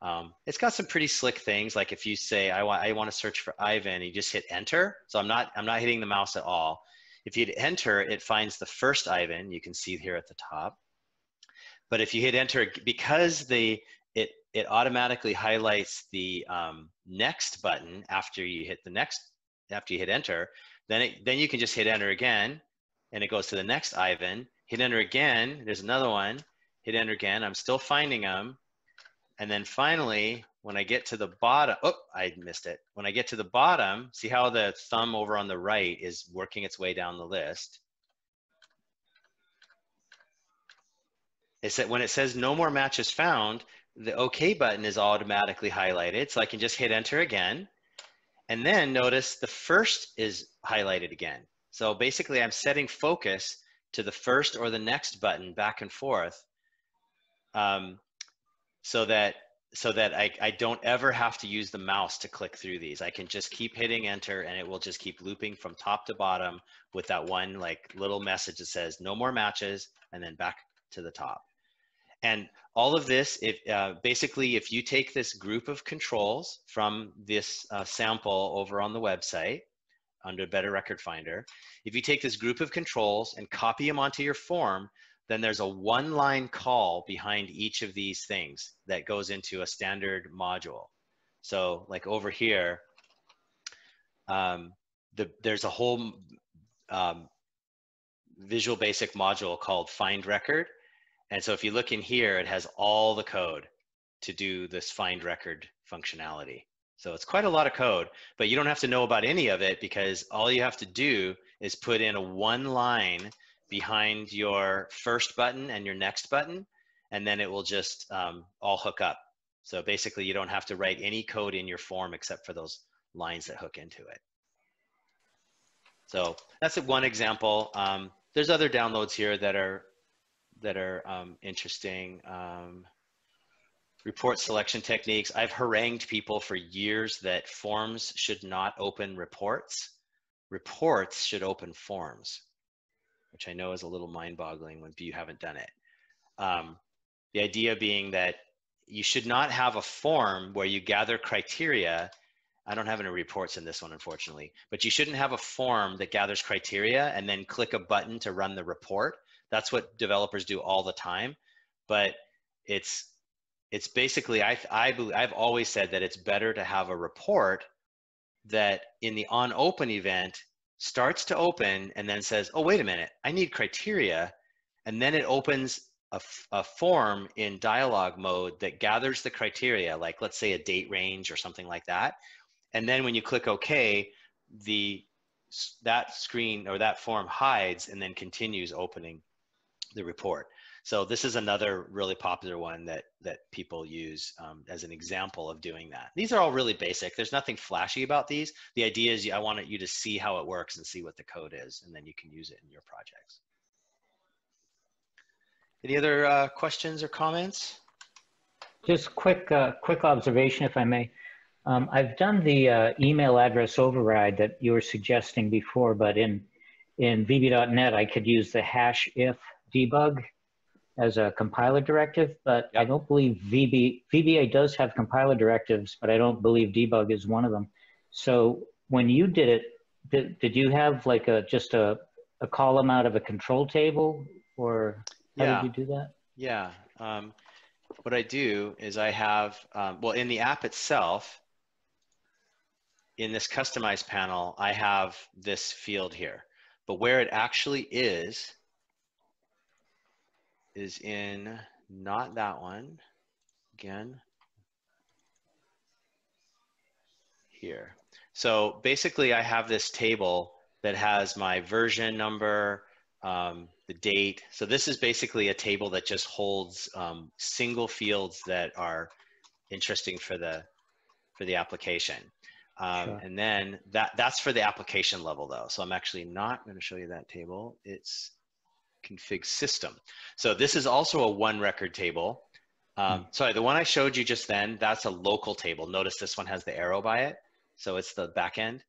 um, it's got some pretty slick things. Like if you say, I want, I want to search for Ivan, you just hit enter. So I'm not, I'm not hitting the mouse at all. If you hit enter, it finds the first Ivan, you can see here at the top. But if you hit enter, because the, it, it automatically highlights the um, next button after you hit the next, after you hit enter, then, it, then you can just hit enter again and it goes to the next Ivan. Hit enter again, there's another one. Hit enter again, I'm still finding them. And then finally, when I get to the bottom, oh, I missed it. When I get to the bottom, see how the thumb over on the right is working its way down the list. It's that when it says no more matches found, the OK button is automatically highlighted. So I can just hit enter again. And then notice the first is highlighted again. So basically I'm setting focus to the first or the next button back and forth um, so that so that I, I don't ever have to use the mouse to click through these. I can just keep hitting enter and it will just keep looping from top to bottom with that one like little message that says no more matches and then back to the top. And all of this, if uh, basically if you take this group of controls from this uh, sample over on the website under Better Record Finder, if you take this group of controls and copy them onto your form, then there's a one line call behind each of these things that goes into a standard module. So like over here, um, the, there's a whole um, Visual Basic module called Find Record. And so if you look in here, it has all the code to do this Find Record functionality. So it's quite a lot of code, but you don't have to know about any of it because all you have to do is put in a one line behind your first button and your next button, and then it will just um, all hook up. So basically you don't have to write any code in your form except for those lines that hook into it. So that's one example. Um, there's other downloads here that are that are um, interesting. Um, report selection techniques. I've harangued people for years that forms should not open reports. Reports should open forms which I know is a little mind boggling when you haven't done it. Um, the idea being that you should not have a form where you gather criteria. I don't have any reports in this one, unfortunately, but you shouldn't have a form that gathers criteria and then click a button to run the report. That's what developers do all the time. But it's it's basically I I I've always said that it's better to have a report that in the on open event starts to open and then says, oh, wait a minute, I need criteria. And then it opens a, a form in dialogue mode that gathers the criteria, like let's say a date range or something like that. And then when you click OK, the that screen or that form hides and then continues opening the report. So this is another really popular one that, that people use um, as an example of doing that. These are all really basic. There's nothing flashy about these. The idea is I want you to see how it works and see what the code is, and then you can use it in your projects. Any other uh, questions or comments? Just quick, uh, quick observation, if I may. Um, I've done the uh, email address override that you were suggesting before, but in in VB.NET, I could use the hash if debug as a compiler directive, but yep. I don't believe VB, VBA does have compiler directives, but I don't believe debug is one of them. So when you did it, did, did you have like a, just a, a column out of a control table or how yeah. did you do that? Yeah. Um, what I do is I have, um, well, in the app itself, in this customized panel, I have this field here. But where it actually is, is in not that one again here. So basically I have this table that has my version number, um, the date. So this is basically a table that just holds um, single fields that are interesting for the for the application. Um, sure. And then that that's for the application level though. So I'm actually not going to show you that table. It's config system. So this is also a one record table. Um, sorry, the one I showed you just then, that's a local table. Notice this one has the arrow by it. So it's the back end.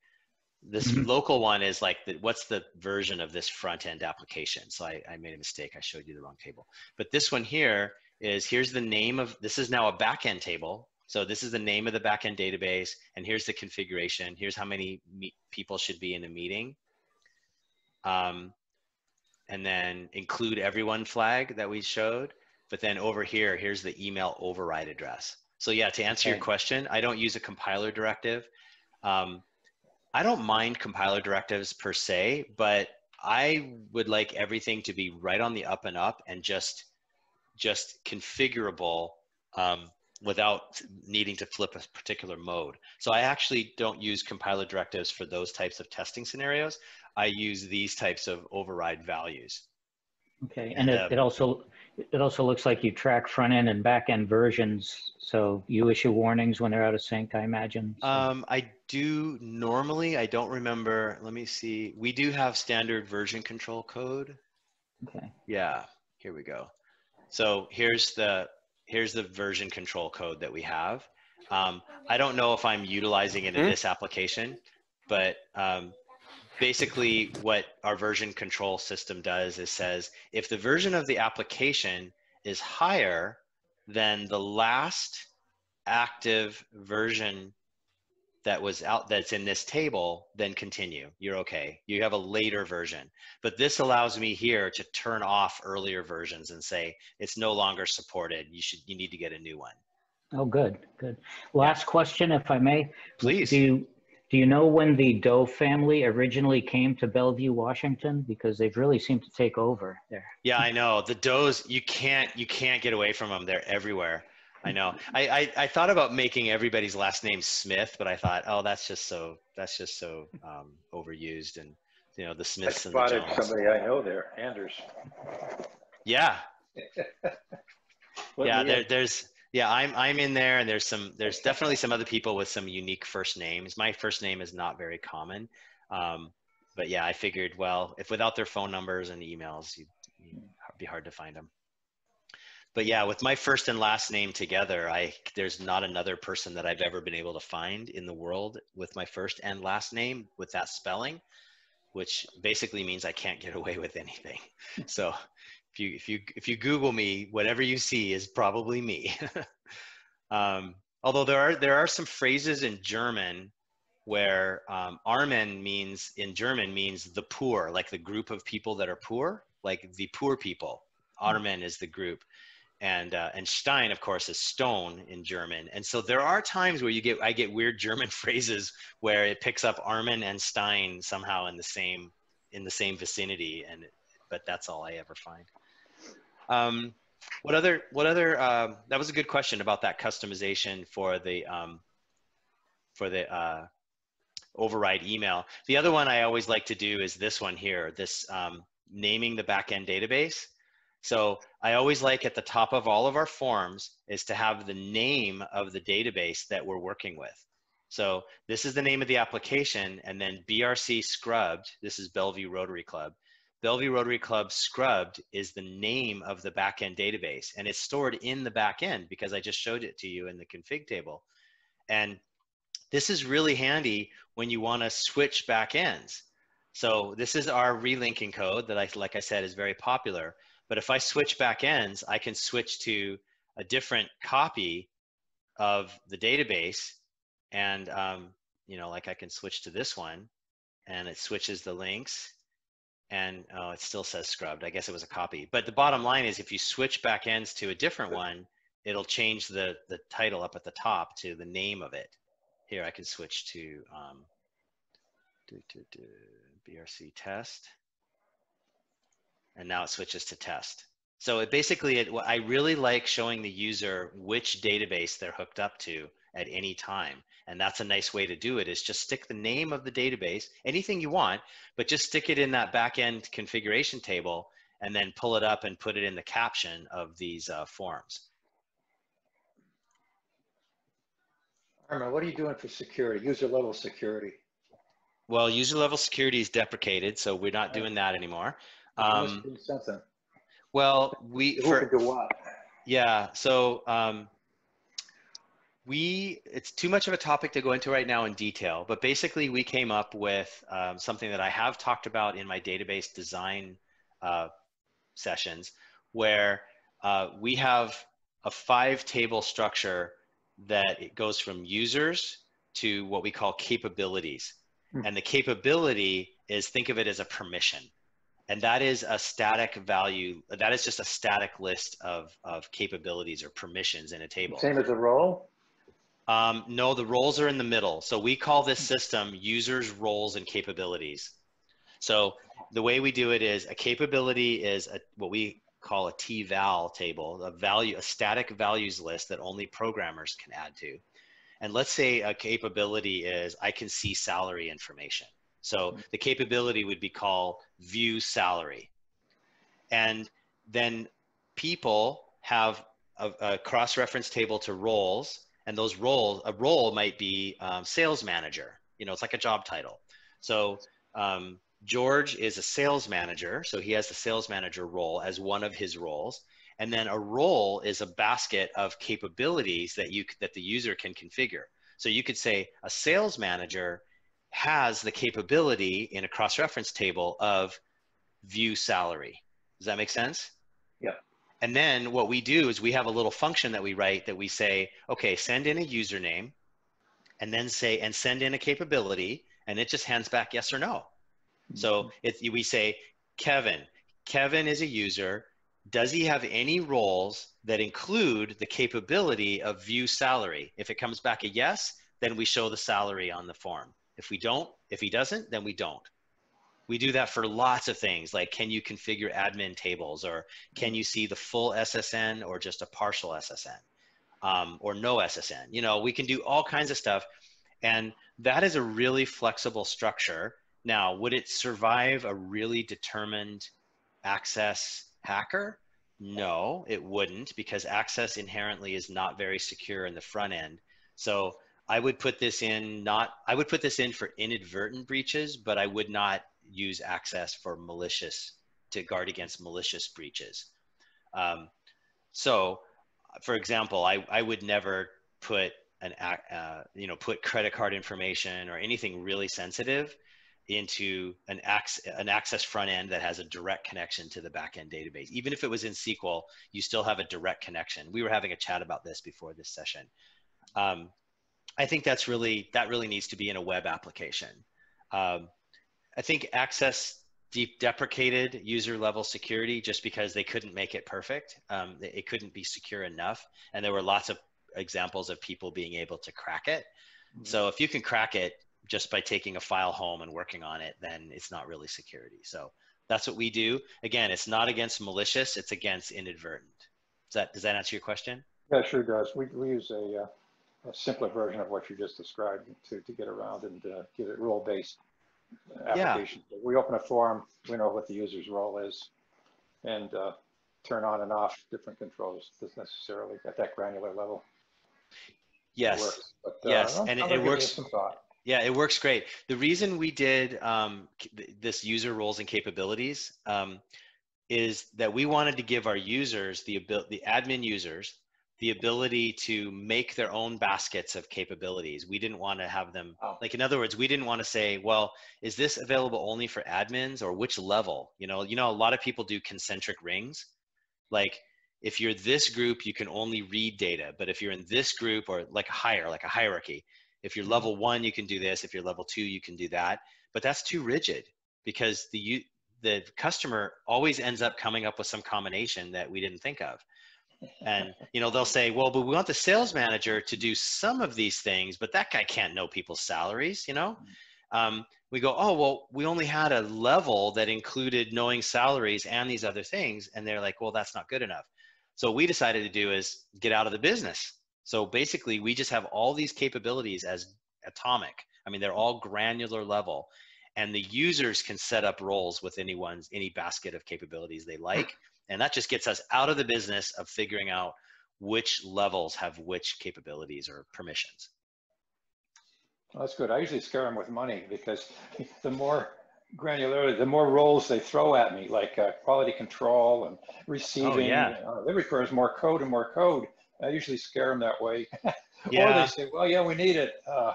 This Mhm. local one is like, the, what's the version of this front end application? So I, I made a mistake. I showed you the wrong table. But this one here is, here's the name of, this is now a back end table. So this is the name of the backend database, and here's the configuration. Here's how many people should be in a meeting. Um, and then include everyone flag that we showed. But then over here, here's the email override address. So yeah, to answer your question, I don't use a compiler directive. Um, I don't mind compiler directives per se, but I would like everything to be right on the up and up and just just configurable um, without needing to flip a particular mode. So I actually don't use compiler directives for those types of testing scenarios. I use these types of override values. Okay, and And, it, uh, it also, it also looks like you track front end and back end versions. So you issue warnings when they're out of sync, I imagine. So- Um, I do normally, I don't remember, let me see. We do have standard version control code. Okay, Yeah, here we go. So here's the here's the version control code that we have. Um, I don't know if I'm utilizing it in Hmm? this application, but um, basically what our version control system does is says if the version of the application is higher than the last active version that was out that's in this table, then continue. You're okay. You have a later version. But this allows me here to turn off earlier versions and say it's no longer supported. You should you need to get a new one. oh, good, good. Last question, if I may. Please. Do do you know when the Doe family originally came to Bellevue, Washington? Because they've really seemed to take over there. Yeah, I know. The does you can't you can't get away from them. They're everywhere. I know. I, I, I thought about making everybody's last name Smith, but I thought, oh, that's just so that's just so um, overused, and you know the I Smiths and the spotted Jones. somebody I know there, Anders. Yeah, yeah. There, there's yeah. I'm I'm in there, and there's some there's definitely some other people with some unique first names. My first name is not very common, um, but yeah, I figured well, if without their phone numbers and emails, you'd, you'd be hard to find them. But yeah, with my first and last name together, I there's not another person that I've ever been able to find in the world with my first and last name with that spelling, which basically means I can't get away with anything. So if you if you if you Google me, whatever you see is probably me. um, although there are there are some phrases in German where um, Armen means in German means the poor, like the group of people that are poor, like the poor people. Armen is the group and uh, and Stein, of course, is stone in German. And so there are times where you get I get weird German phrases where it picks up Armen and Stein somehow in the same in the same vicinity, and but that's all I ever find. Um, what other what other um, that was a good question about that customization for the um, for the uh, override email. The other one I always like to do is this one here, this um, naming the backend database. So I always like at the top of all of our forms is to have the name of the database that we're working with. So this is the name of the application and then BRC scrubbed, this is Bellevue Rotary Club. Bellevue Rotary Club scrubbed is the name of the backend database and it's stored in the backend because I just showed it to you in the config table. And this is really handy when you want to switch backends. So this is our relinking code that I, like I said, is very popular. But if I switch back ends, I can switch to a different copy of the database. And, um, you know, like I can switch to this one and it switches the links and oh, it still says scrubbed. I guess it was a copy. But the bottom line is if you switch back ends to a different one, it'll change the, the title up at the top to the name of it. Here I can switch to um, do, do, do, BRC test and now it switches to test. So it basically, it, I really like showing the user which database they're hooked up to at any time. And that's a nice way to do it is just stick the name of the database, anything you want, but just stick it in that backend configuration table and then pull it up and put it in the caption of these uh, forms. Armen, what are you doing for security, user level security? Well, user level security is deprecated, so we're not doing that anymore. Um, something. well, we for could do what? Yeah, so um, we, it's too much of a topic to go into right now in detail, but basically we came up with um, something that I have talked about in my database design uh, sessions, where uh, we have a five table structure that it goes from users to what we call capabilities. Hmm. And the capability is think of it as a permission and that is a static value that is just a static list of, of capabilities or permissions in a table Same as a role? Um, no the roles are in the middle. So we call this system users roles and capabilities. So the way we do it is a capability is a, what we call a t-val table a value a static values list that only programmers can add to. And let's say a capability is i can see salary information. So the capability would be called view salary. And then people have a, a cross-reference table to roles and those roles, a role might be um, sales manager. You know, it's like a job title. So um, George is a sales manager. So he has the sales manager role as one of his roles. And then a role is a basket of capabilities that you that the user can configure. So you could say a sales manager has the capability in a cross-reference table of view salary. Does that make sense? Yeah. And then what we do is we have a little function that we write that we say, okay, send in a username and then say, and send in a capability and it just hands back yes or no. So mm-hmm. if we say, Kevin, Kevin is a user. Does he have any roles that include the capability of view salary? If it comes back a yes, then we show the salary on the form. If we don't, if he doesn't, then we don't. We do that for lots of things like can you configure admin tables or can you see the full SSN or just a partial SSN um, or no SSN? You know, we can do all kinds of stuff. And that is a really flexible structure. Now, would it survive a really determined access hacker? No, it wouldn't because access inherently is not very secure in the front end. So I would put this in not, I would put this in for inadvertent breaches, but I would not use access for malicious, to guard against malicious breaches. Um, so for example, I, I would never put an, uh, you know, put credit card information or anything really sensitive into an, ac an access front end that has a direct connection to the backend database. Even if it was in SQL, you still have a direct connection. We were having a chat about this before this session. Um, I think that's really, that really needs to be in a web application. Um, I think access deep deprecated user level security just because they couldn't make it perfect. Um, it couldn't be secure enough. And there were lots of examples of people being able to crack it. Mm -hmm. So if you can crack it just by taking a file home and working on it, then it's not really security. So that's what we do. Again, it's not against malicious, it's against inadvertent. Does that, does that answer your question? Yeah, sure does. We, we use a, uh, a simpler version of what you just described to, to get around and uh, get it role-based application. Yeah. We open a form, we know what the user's role is, and uh, turn on and off different controls, necessarily at that granular level. Yes. But, yes, uh, and it, it works. Yeah, it works great. The reason we did um, this user roles and capabilities um, is that we wanted to give our users, the, ability, the admin users, the ability to make their own baskets of capabilities. We didn't want to have them, oh. like in other words, we didn't want to say, well, is this available only for admins or which level? You know, you know, a lot of people do concentric rings. Like if you're this group, you can only read data, but if you're in this group or like a higher, like a hierarchy, if you're level mm-hmm. one, you can do this. If you're level two, you can do that. But that's too rigid because the the customer always ends up coming up with some combination that we didn't think of. And you know they'll say, well, but we want the sales manager to do some of these things, but that guy can't know people's salaries. You know, um, we go, oh well, we only had a level that included knowing salaries and these other things, and they're like, well, that's not good enough. So we decided to do is get out of the business so basically, we just have all these capabilities as atomic. I mean, they're all granular level, and the users can set up roles with anyone's any basket of capabilities they like, and that just gets us out of the business of figuring out which levels have which capabilities or permissions. Well, that's good. I usually scare them with money because the more granularity, the more roles they throw at me, like uh, quality control and receiving. oh, yeah. uh, It requires more code and more code. I usually scare them that way. yeah. Or they say, well, yeah, we need it. uh,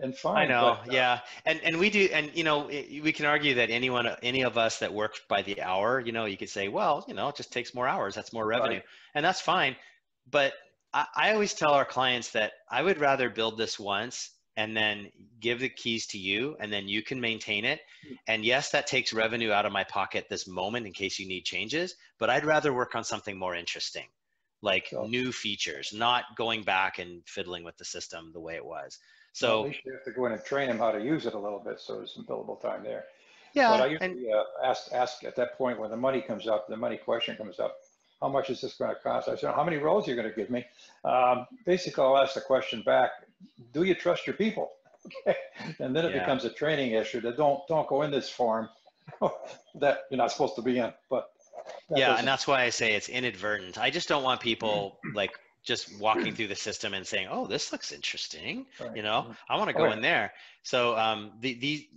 And fine. I know, but, uh, yeah, and and we do, and you know, i we can argue that anyone, any of us that work by the hour, you know, you could say, well, you know, it just takes more hours, that's more revenue, and that's fine. But I, I always tell our clients that I would rather build this once and then give the keys to you, and then you can maintain it. And yes, that takes revenue out of my pocket this moment in case you need changes. But I'd rather work on something more interesting, like Sure. new features, not going back and fiddling with the system the way it was. So At least you have to go in and train them how to use it a little bit, so there's some billable time there. yeah, But I and usually uh, ask, ask at that point when the money comes up, the money question comes up, how much is this going to cost? I said, how many roles are you going to give me? Um, Basically, I'll ask the question back, do you trust your people? Okay, And then it Yeah. becomes a training issue that don't, don't go in this form that you're not supposed to be in, but. yeah, doesn't- and that's why I say it's inadvertent. I just don't want people like just walking through the system and saying, "Oh, this looks interesting." Right. You know, I want to go yeah. in there. So um, the the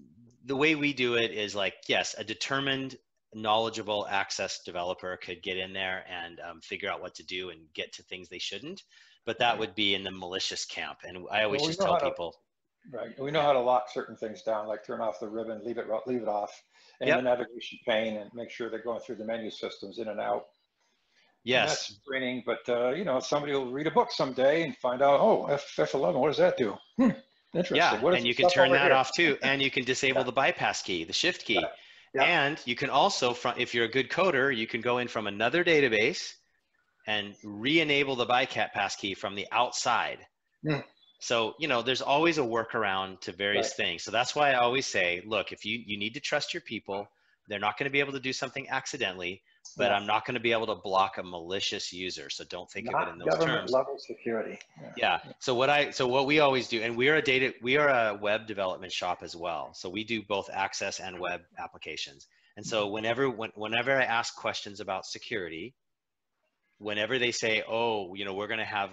the way we do it is like, yes, a determined, knowledgeable access developer could get in there and um, figure out what to do and get to things they shouldn't. But that would be in the malicious camp, and I always Well, we just tell to- people, Right, we know how to lock certain things down, like turn off the ribbon, leave it, leave it off. And Yep. the navigation pane and make sure they're going through the menu systems in and out. Yes, That's training, but, uh, you know, somebody will read a book someday and find out, oh, F, F11, what does that do? Hmm, Interesting. Yeah, and you can turn that here? off too, and you can disable Yeah. the bypass key, the shift key. Yeah. Yeah. And you can also, from if you're a good coder, you can go in from another database and re-enable the bypass key from the outside. Hmm. So you know, there's always a workaround to various Right. things. So that's why I always say, look, if you you need to trust your people, they're not going to be able to do something accidentally, but Yeah. I'm not going to be able to block a malicious user. So don't think of it in Not those government terms. level security. Yeah. Yeah. So what I so what we always do, and we are a data we are a web development shop as well. So we do both access and web applications. And so whenever when, whenever I ask questions about security, whenever they say, "Oh, you know, we're going to have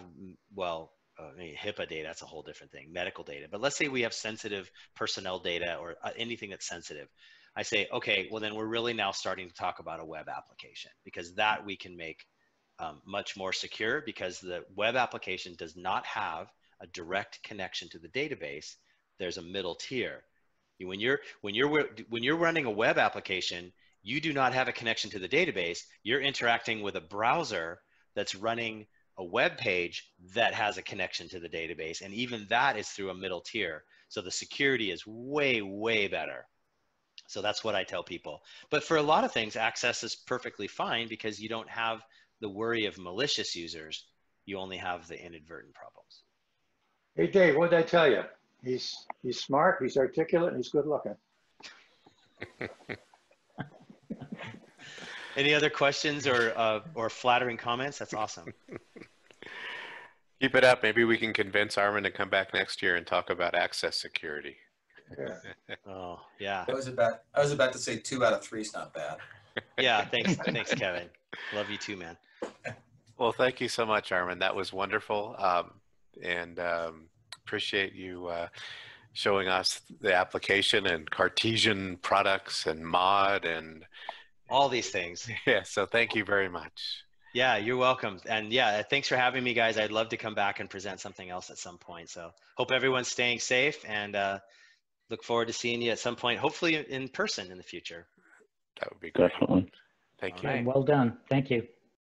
well." Uh, I mean, HIPAA data, that's a whole different thing, medical data. But let's say we have sensitive personnel data or uh, anything that's sensitive. I say, okay, well, then we're really now starting to talk about a web application because that we can make um, much more secure because the web application does not have a direct connection to the database. There's a middle tier. When you're when you're when you're running a web application, you do not have a connection to the database. You're interacting with a browser that's running a web page that has a connection to the database, and even that is through a middle tier. So the security is way way better. So that's what I tell people. But for a lot of things, access is perfectly fine because you don't have the worry of malicious users. You only have the inadvertent problems. Hey, Dave, what did I tell you? He's, he's smart, he's articulate, and he's good looking. Any other questions or uh, or flattering comments? That's awesome. Keep it up. Maybe we can convince Armen to come back next year and talk about access security. Yeah. Oh yeah, I was about, I was about to say two out of three is not bad. yeah. Thanks, thanks, Kevin. Love you too, man. Well, thank you so much, Armen. That was wonderful. Um, and um, appreciate you uh, showing us the application and Cartesian products and mod and All these things. yeah. So thank you very much. Yeah, you're welcome. And yeah, thanks for having me, guys. I'd love to come back and present something else at some point. So hope everyone's staying safe and uh, look forward to seeing you at some point, hopefully in person in the future. That would be great. Definitely. Thank All you. right. Well done. Thank you.